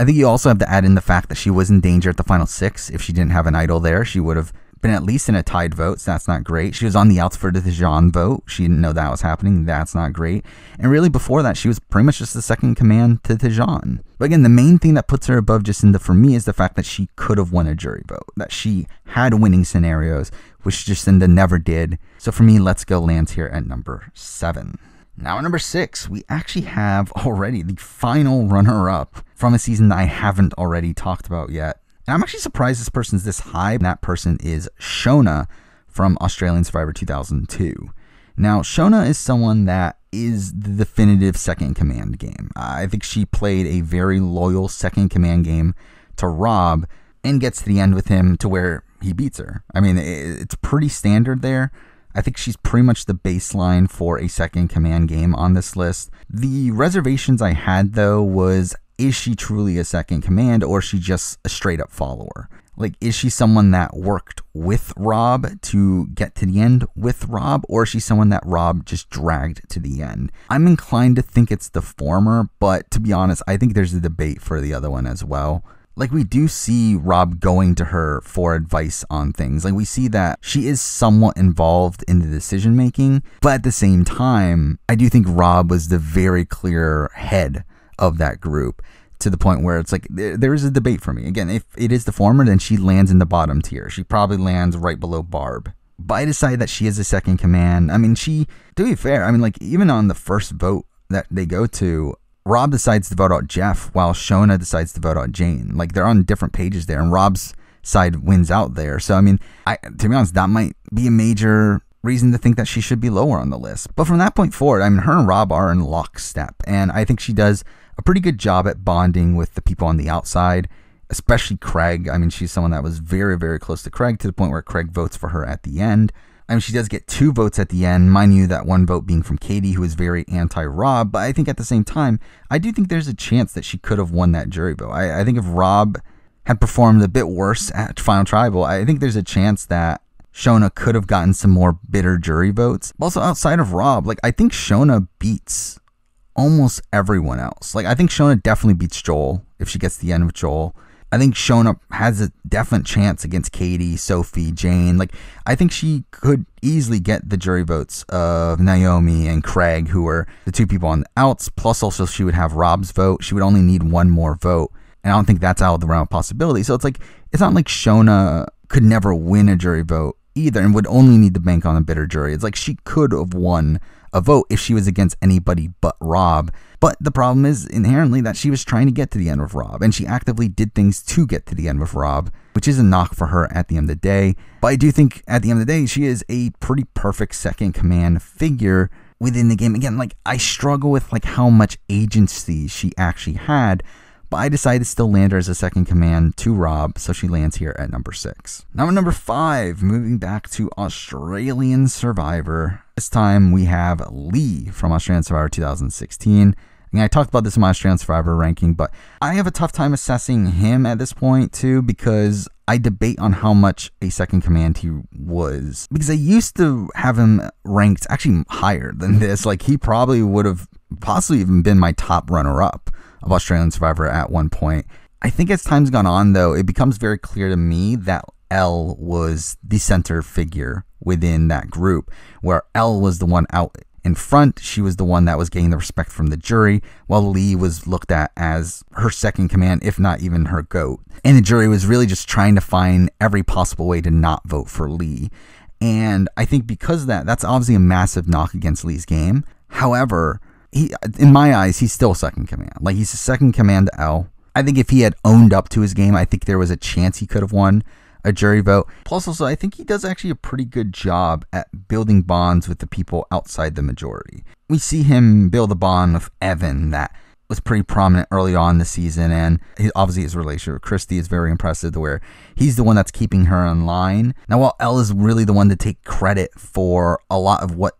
I think you also have to add in the fact that she was in danger at the final six. If she didn't have an idol there, she would have been at least in a tied vote, so that's not great. She was on the outs for the Jean vote. She didn't know that was happening. That's not great. And really, before that, she was pretty much just the second command to Jean. But again, the main thing that puts her above Jacinda for me is the fact that she could have won a jury vote, that she had winning scenarios, which Jacinda never did. So for me, Let's Go lands here at number seven. Now, at number six, we actually have already the final runner up from a season that I haven't already talked about yet. And I'm actually surprised this person's this high. And That person is Shona from Australian Survivor 2002. Now, Shona is someone that is the definitive second command game. I think she played a very loyal second command game to Rob and gets to the end with him to where he beats her. I mean, it's pretty standard there. I think she's pretty much the baseline for a second command game on this list. The reservations I had though was is she truly a second command or is she just a straight up follower? Like, is she someone that worked with Rob to get to the end with Rob, or is she someone that Rob just dragged to the end? I'm inclined to think it's the former, but to be honest, I think there's a debate for the other one as well like we do see Rob going to her for advice on things. Like we see that she is somewhat involved in the decision making, but at the same time, I do think Rob was the very clear head of that group to the point where it's like there is a debate for me. Again, if it is the former, then she lands in the bottom tier. She probably lands right below Barb. But I decide that she is a second command. I mean, she, to be fair, I mean, like, even on the first vote that they go to, Rob decides to vote out Jeff while Shona decides to vote out Jane. Like they're on different pages there, and Rob's side wins out there. So I mean, I to be honest, that might be a major reason to think that she should be lower on the list. But from that point forward, I mean, her and Rob are in lockstep, and I think she does a pretty good job at bonding with the people on the outside, especially Craig. I mean, she's someone that was very, very close to Craig to the point where Craig votes for her at the end. I mean, she does get two votes at the end. Mind you, that one vote being from Katie, who is very anti Rob. But I think at the same time, I do think there's a chance that she could have won that jury vote. I, I think if Rob had performed a bit worse at Final Tribal, I think there's a chance that Shona could have gotten some more bitter jury votes. Also, outside of Rob, like, I think Shona beats almost everyone else. Like, I think Shona definitely beats Joel if she gets the end with Joel. I think Shona has a definite chance against Katie, Sophie, Jane. Like, I think she could easily get the jury votes of Naomi and Craig, who are the two people on the outs. Plus, also, she would have Rob's vote. She would only need one more vote. And I don't think that's out of the realm of possibility. So it's like, it's not like Shona could never win a jury vote either and would only need to bank on a bitter jury. It's like she could have won a vote if she was against anybody but Rob. But the problem is inherently that she was trying to get to the end with Rob, and she actively did things to get to the end with Rob, which is a knock for her at the end of the day. But I do think at the end of the day, she is a pretty perfect second command figure within the game. Again, like I struggle with like how much agency she actually had but I decided to still land her as a second command to Rob, so she lands here at number six. Now, at number five, moving back to Australian Survivor. This time we have Lee from Australian Survivor 2016. And I talked about this in my Australian Survivor ranking, but I have a tough time assessing him at this point too because I debate on how much a second command he was. Because I used to have him ranked actually higher than this. Like he probably would have possibly even been my top runner up of Australian Survivor at one point. I think as time's gone on, though, it becomes very clear to me that Elle was the center figure within that group, where Elle was the one out in front. She was the one that was getting the respect from the jury, while Lee was looked at as her second command, if not even her goat. And the jury was really just trying to find every possible way to not vote for Lee. And I think because of that, that's obviously a massive knock against Lee's game. However, he in my eyes he's still second command. Like he's a second command to Elle. I think if he had owned up to his game, I think there was a chance he could have won a jury vote. Plus, also, I think he does actually a pretty good job at building bonds with the people outside the majority. We see him build a bond with Evan that was pretty prominent early on the season, and obviously his relationship with Kristie is very impressive. To where he's the one that's keeping her in line. Now, while Elle is really the one to take credit for a lot of what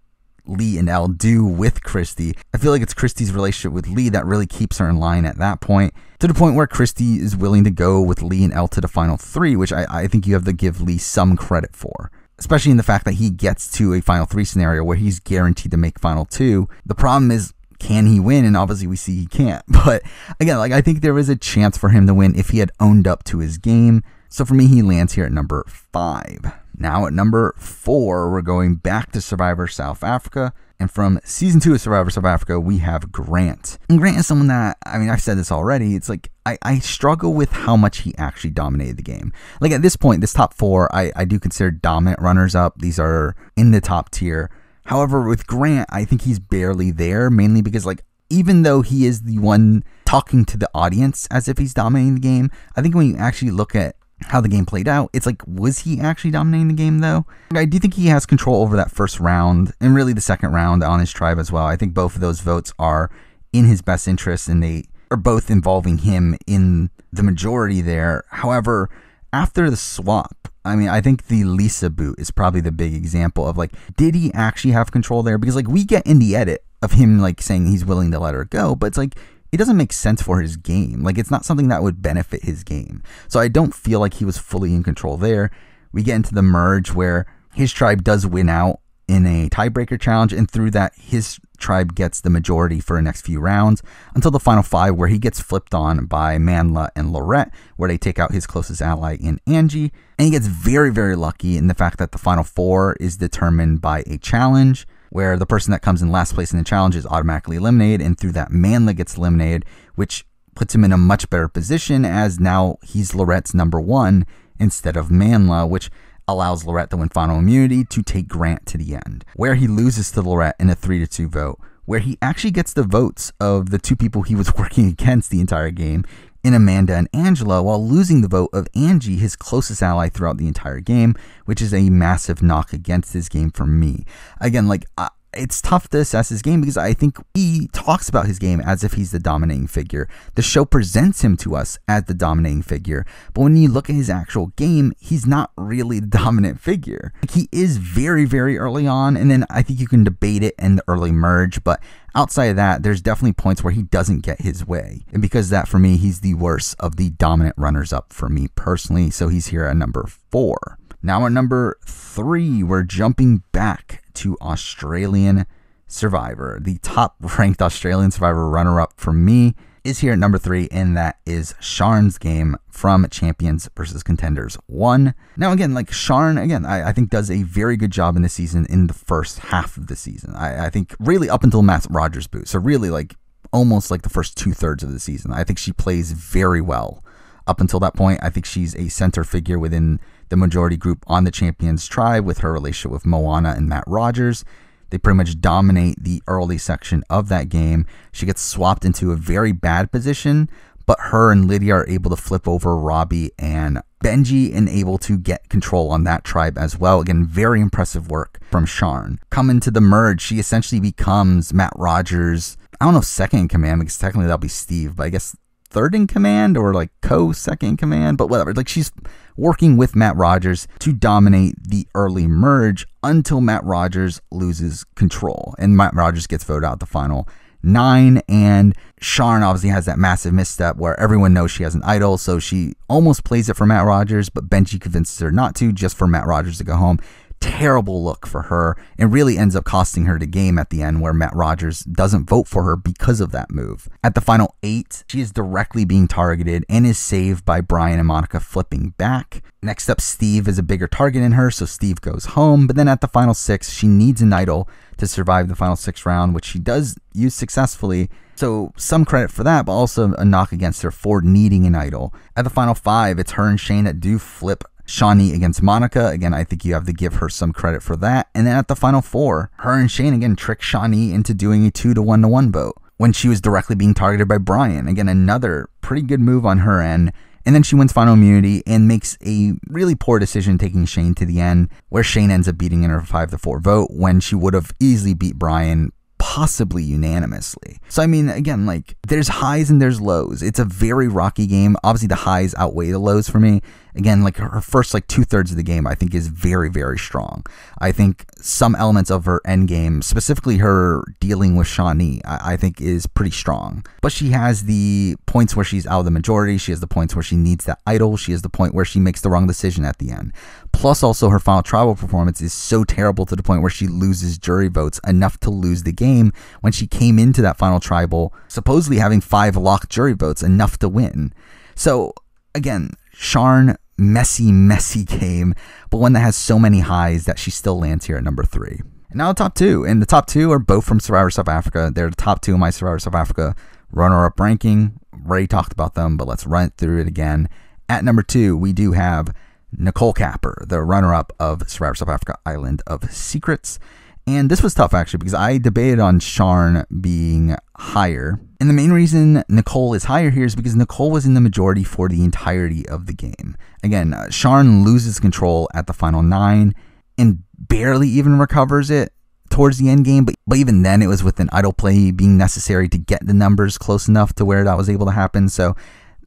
Lee and Elle do with Kristie. I feel like it's Kristie's relationship with Lee that really keeps her in line at that point, to the point where Kristie is willing to go with Lee and Elle to the final three, which I, I think you have to give Lee some credit for. Especially in the fact that he gets to a final three scenario where he's guaranteed to make final two. The problem is, can he win? And obviously, we see he can't. But again, like I think there is a chance for him to win if he had owned up to his game. So for me, he lands here at number five. Now at number four, we're going back to Survivor South Africa. And from season two of Survivor South Africa, we have Grant. And Grant is someone that, I mean, I've said this already. It's like, I, I struggle with how much he actually dominated the game. Like at this point, this top four, I, I do consider dominant runners up. These are in the top tier. However, with Grant, I think he's barely there, mainly because, like, even though he is the one talking to the audience as if he's dominating the game, I think when you actually look at how the game played out, it's like, was he actually dominating the game though? I do think he has control over that first round and really the second round on his tribe as well. I think both of those votes are in his best interest and they are both involving him in the majority there. However, after the swap, I mean, I think the Lisa boot is probably the big example of like, did he actually have control there? Because like we get in the edit of him like saying he's willing to let her go, but it's like it doesn't make sense for his game. Like it's not something that would benefit his game. So I don't feel like he was fully in control there. We get into the merge where his tribe does win out in a tiebreaker challenge, and through that, his tribe gets the majority for the next few rounds until the final five, where he gets flipped on by Manla and Lorette, where they take out his closest ally in Angie. And he gets very, very lucky in the fact that the final four is determined by a challenge where the person that comes in last place in the challenge is automatically eliminated, and through that, Manla gets eliminated, which puts him in a much better position as now he's Lorette's number one instead of Manla, which allows Lorette to win final immunity to take Grant to the end, where he loses to Lorette in a 3 to 2 vote, where he actually gets the votes of the two people he was working against the entire game in Amanda and Angela while losing the vote of Angie, his closest ally throughout the entire game, which is a massive knock against his game for me. Again, like, I, it's tough to assess his game because I think he talks about his game as if he's the dominating figure. The show presents him to us as the dominating figure, but when you look at his actual game, he's not really the dominant figure. Like he is very, very early on, and then I think you can debate it in the early merge, but outside of that, there's definitely points where he doesn't get his way. And because that, for me, he's the worst of the dominant runners up for me personally, so he's here at number four. Now at number three, we're jumping back to Australian Survivor. The top ranked Australian Survivor runner up for me is here at number three, and that is Sharn's game from Champions versus Contenders 1. Now, again, like Sharn, again, I, I, think does a very good job in the season in the first half of the season. I, I think really up until Matt Rogers boot. So, really, like almost like the first two thirds of the season. I think she plays very well up until that point. I think she's a center figure within the majority group on the Champions tribe with her relationship with Moana and Matt Rogers. They pretty much dominate the early section of that game. She gets swapped into a very bad position, but her and Lydia are able to flip over Robbie and Benji and able to get control on that tribe as well. Again, very impressive work from Sharn. Come into the merge, she essentially becomes Matt Rogers. I don't know second in command because technically that'll be Steve, but I guess third in command or like co second command, but whatever. Like she's working with Matt Rogers to dominate the early merge until Matt Rogers loses control and Matt Rogers gets voted out the final nine. And Sharn obviously has that massive misstep where everyone knows she has an idol, so she almost plays it for Matt Rogers, but Benji convinces her not to, just for Matt Rogers to go home terrible look for her and really ends up costing her the game at the end where Matt Rogers doesn't vote for her because of that move. At the final eight, she is directly being targeted and is saved by Brian and Monica flipping back. Next up, Steve is a bigger target in her, so Steve goes home. But then at the final six, she needs an idol to survive the final six round, which she does use successfully. So some credit for that, but also a knock against her for needing an idol. At the final five, it's her and Shane that do flip Shonee against Monica. Again, I think you have to give her some credit for that. And then at the final four, her and Shane again trick Shonee into doing a two to one to one vote when she was directly being targeted by Brian. Again, another pretty good move on her end. And then she wins final immunity and makes a really poor decision taking Shane to the end, where Shane ends up beating in her 5 to 4 vote when she would have easily beat Brian possibly unanimously. So, I mean, again, like, there's highs and there's lows. It's a very rocky game. Obviously, the highs outweigh the lows for me again, like her first like two thirds of the game, I think is very very strong. I think some elements of her end game, specifically her dealing with Shonee, I, I think is pretty strong. But she has the points where she's out of the majority. She has the points where she needs that idol. She has the point where she makes the wrong decision at the end. Plus, also her final tribal performance is so terrible to the point where she loses jury votes enough to lose the game when she came into that final tribal supposedly having five locked jury votes enough to win. So again, Sharn messy, messy game, but one that has so many highs that she still lands here at number three. And now the top two, and the top two are both from Survivor South Africa. They're the top two in my Survivor South Africa runner-up ranking. Already talked about them, but let's run through it again. At number two, we do have Nicole Capper, the runner-up of Survivor South Africa Island of Secrets. And this was tough actually because I debated on Sharn being higher. And the main reason Nicole is higher here is because Nicole was in the majority for the entirety of the game. Again, uh, Sharn loses control at the final nine and barely even recovers it towards the end game, but, but even then it was with an idol play being necessary to get the numbers close enough to where that was able to happen. So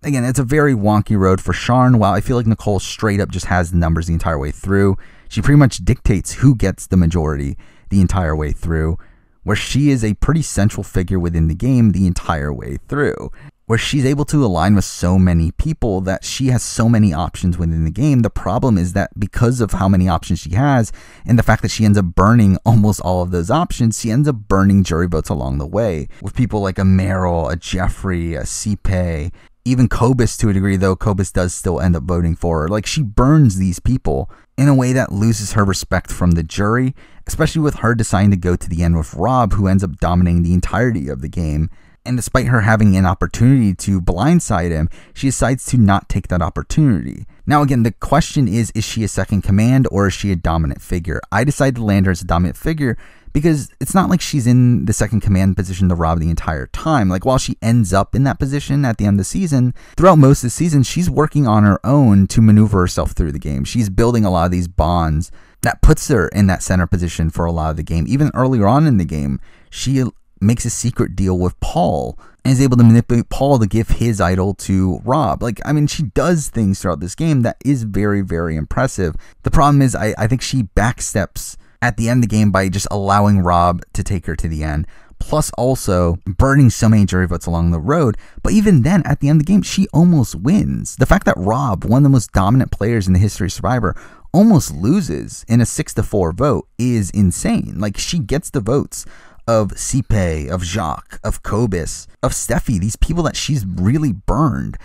again, it's a very wonky road for Sharn. While I feel like Nicole straight up just has the numbers the entire way through, she pretty much dictates who gets the majority the entire way through, where she is a pretty central figure within the game the entire way through. Where she's able to align with so many people that she has so many options within the game. The problem is that because of how many options she has, and the fact that she ends up burning almost all of those options, she ends up burning jury votes along the way with people like a Meryl, a Jeffrey, a Sipe, even Cobus to a degree, though Cobus does still end up voting for her. Like she burns these people in a way that loses her respect from the jury, especially with her deciding to go to the end with Rob, who ends up dominating the entirety of the game. And despite her having an opportunity to blindside him, she decides to not take that opportunity. Now, again, the question is is she a second command or is she a dominant figure? I decided to land her as a dominant figure because it's not like she's in the second command position to Rob the entire time. Like while she ends up in that position at the end of the season, throughout most of the season, she's working on her own to maneuver herself through the game. She's building a lot of these bonds that puts her in that center position for a lot of the game. Even earlier on in the game, she makes a secret deal with Paul and is able to manipulate Paul to give his idol to Rob. Like, I mean, she does things throughout this game that is very, very impressive. The problem is, I, I think she backsteps at the end of the game by just allowing Rob to take her to the end. Plus, also burning so many jury votes along the road. But even then, at the end of the game, she almost wins. The fact that Rob, one of the most dominant players in the history of Survivor, almost loses in a 6 to 4 vote is insane. Like, she gets the votes of Sipe, of Jacques, of Cobus, of Steffi, these people that she's really burned.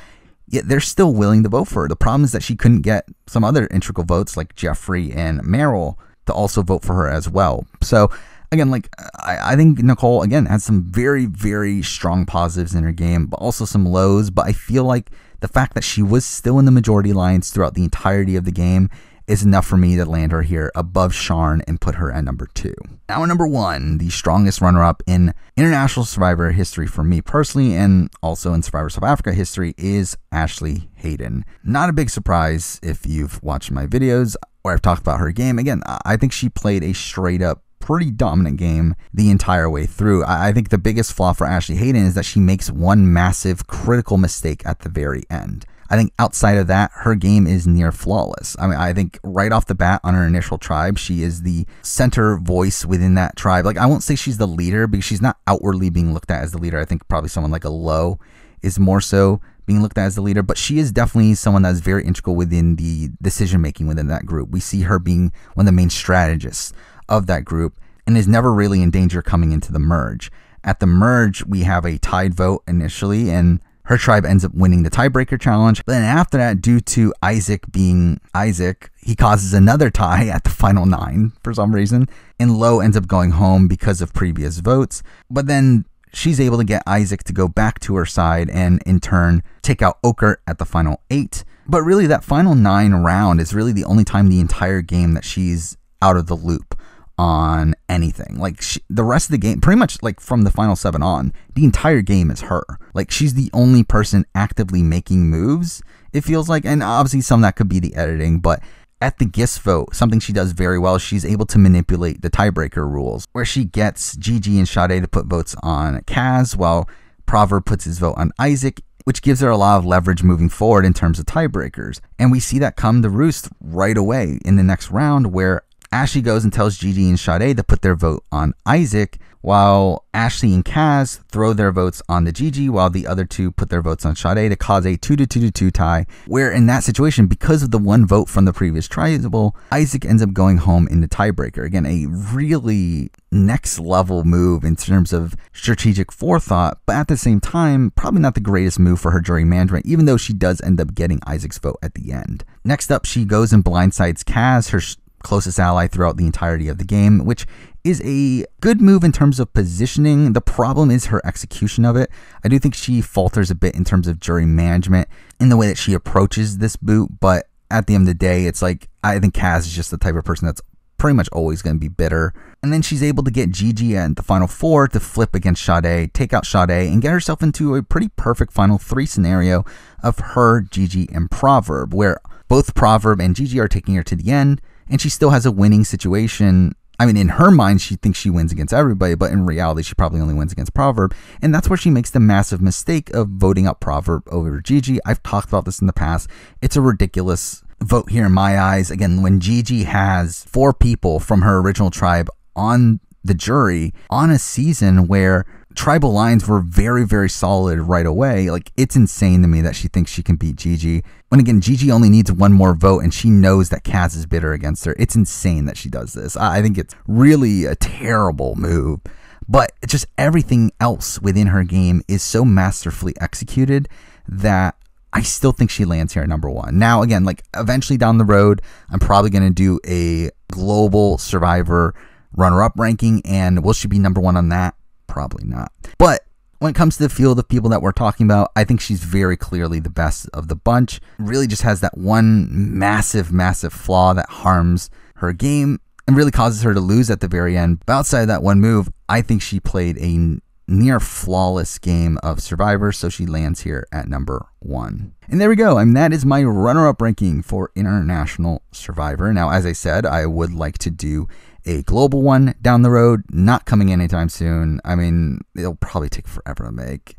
Yet they're still willing to vote for her. The problem is that she couldn't get some other integral votes like Jeffrey and Meryl to also vote for her as well. So again, like I, I think Nicole again had some very, very strong positives in her game, but also some lows. But I feel like the fact that she was still in the majority lines throughout the entirety of the game is enough for me to land her here above Sharn and put her at number two. Now, number one, the strongest runner up in international survivor history for me personally, and also in Survivor South Africa history, is Ashley Hayden. Not a big surprise if you've watched my videos where I've talked about her game. Again, I think she played a straight up pretty dominant game the entire way through. I think the biggest flaw for Ashley Hayden is that she makes one massive critical mistake at the very end. I think outside of that, her game is near flawless. I mean, I think right off the bat on her initial tribe, she is the center voice within that tribe. Like, I won't say she's the leader because she's not outwardly being looked at as the leader. I think probably someone like a low is more so being looked at as the leader, but she is definitely someone that's very integral within the decision making within that group. We see her being one of the main strategists of that group and is never really in danger coming into the merge. At the merge, we have a tied vote initially, and her tribe ends up winning the tiebreaker challenge. But then after that, due to Isaac being Isaac, he causes another tie at the final nine for some reason. And Low ends up going home because of previous votes. But then she's able to get Isaac to go back to her side and in turn take out Oker at the final eight. But really, that final nine round is really the only time the entire game that she's out of the loop on anything. Like she, the rest of the game, pretty much like from the final seven on, the entire game is her. Like she's the only person actively making moves. It feels like, and obviously some that could be the editing, but at the GIST vote, something she does very well, she's able to manipulate the tiebreaker rules, where she gets Gigi and Sade to put votes on Kaz, while Proverb puts his vote on Isaac, which gives her a lot of leverage moving forward in terms of tiebreakers. And we see that come to roost right away in the next round, where Ashley goes and tells Gigi and Sade to put their vote on Isaac, while Ashley and Kaz throw their votes on the Gigi, while the other two put their votes on Sade to cause a 2 to 2 to 2 tie. Where in that situation, because of the one vote from the previous tribal, Isaac ends up going home in the tiebreaker. Again, a really next level move in terms of strategic forethought, but at the same time, probably not the greatest move for her jury management, even though she does end up getting Isaac's vote at the end. Next up, she goes and blindsides Kaz, her closest ally throughout the entirety of the game, which is a good move in terms of positioning. The problem is her execution of it. I do think she falters a bit in terms of jury management in the way that she approaches this boot, but at the end of the day, it's like I think Kaz is just the type of person that's pretty much always going to be bitter. And then she's able to get Gigi at the final four to flip against Sade, take out Sade, and get herself into a pretty perfect final three scenario of her, Gigi, and Proverb, where both Proverb and Gigi are taking her to the end, and she still has a winning situation. I mean, in her mind, she thinks she wins against everybody, but in reality, she probably only wins against Proverb. And that's where she makes the massive mistake of voting up Proverb over Gigi. I've talked about this in the past. It's a ridiculous vote here in my eyes. Again, when Gigi has four people from her original tribe on the jury on a season where tribal lines were very, very solid right away. Like, it's insane to me that she thinks she can beat Gigi. When again, Gigi only needs one more vote and she knows that Kaz is bitter against her. It's insane that she does this. I think it's really a terrible move. But just everything else within her game is so masterfully executed that I still think she lands here at number one. Now, again, like eventually down the road, I'm probably going to do a global survivor runner up ranking. And will she be number one on that? Probably not. But when it comes to the field of people that we're talking about, I think she's very clearly the best of the bunch. Really just has that one massive, massive flaw that harms her game and really causes her to lose at the very end. But outside of that one move, I think she played a near flawless game of Survivor, so she lands here at number one. And there we go. I mean, that is my runner up ranking for International Survivor. Now, as I said, I would like to do a global one down the road, not coming anytime soon. I mean, it'll probably take forever to make.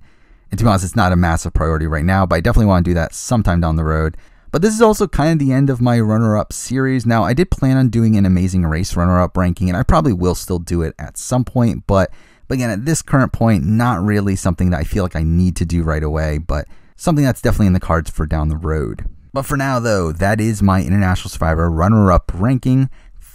And to be honest, it's not a massive priority right now, but I definitely want to do that sometime down the road. But this is also kind of the end of my runner up series. Now, I did plan on doing an amazing race runner up ranking, and I probably will still do it at some point. But, but again, at this current point, not really something that I feel like I need to do right away, but something that's definitely in the cards for down the road. But for now, though, that is my International Survivor runner up ranking.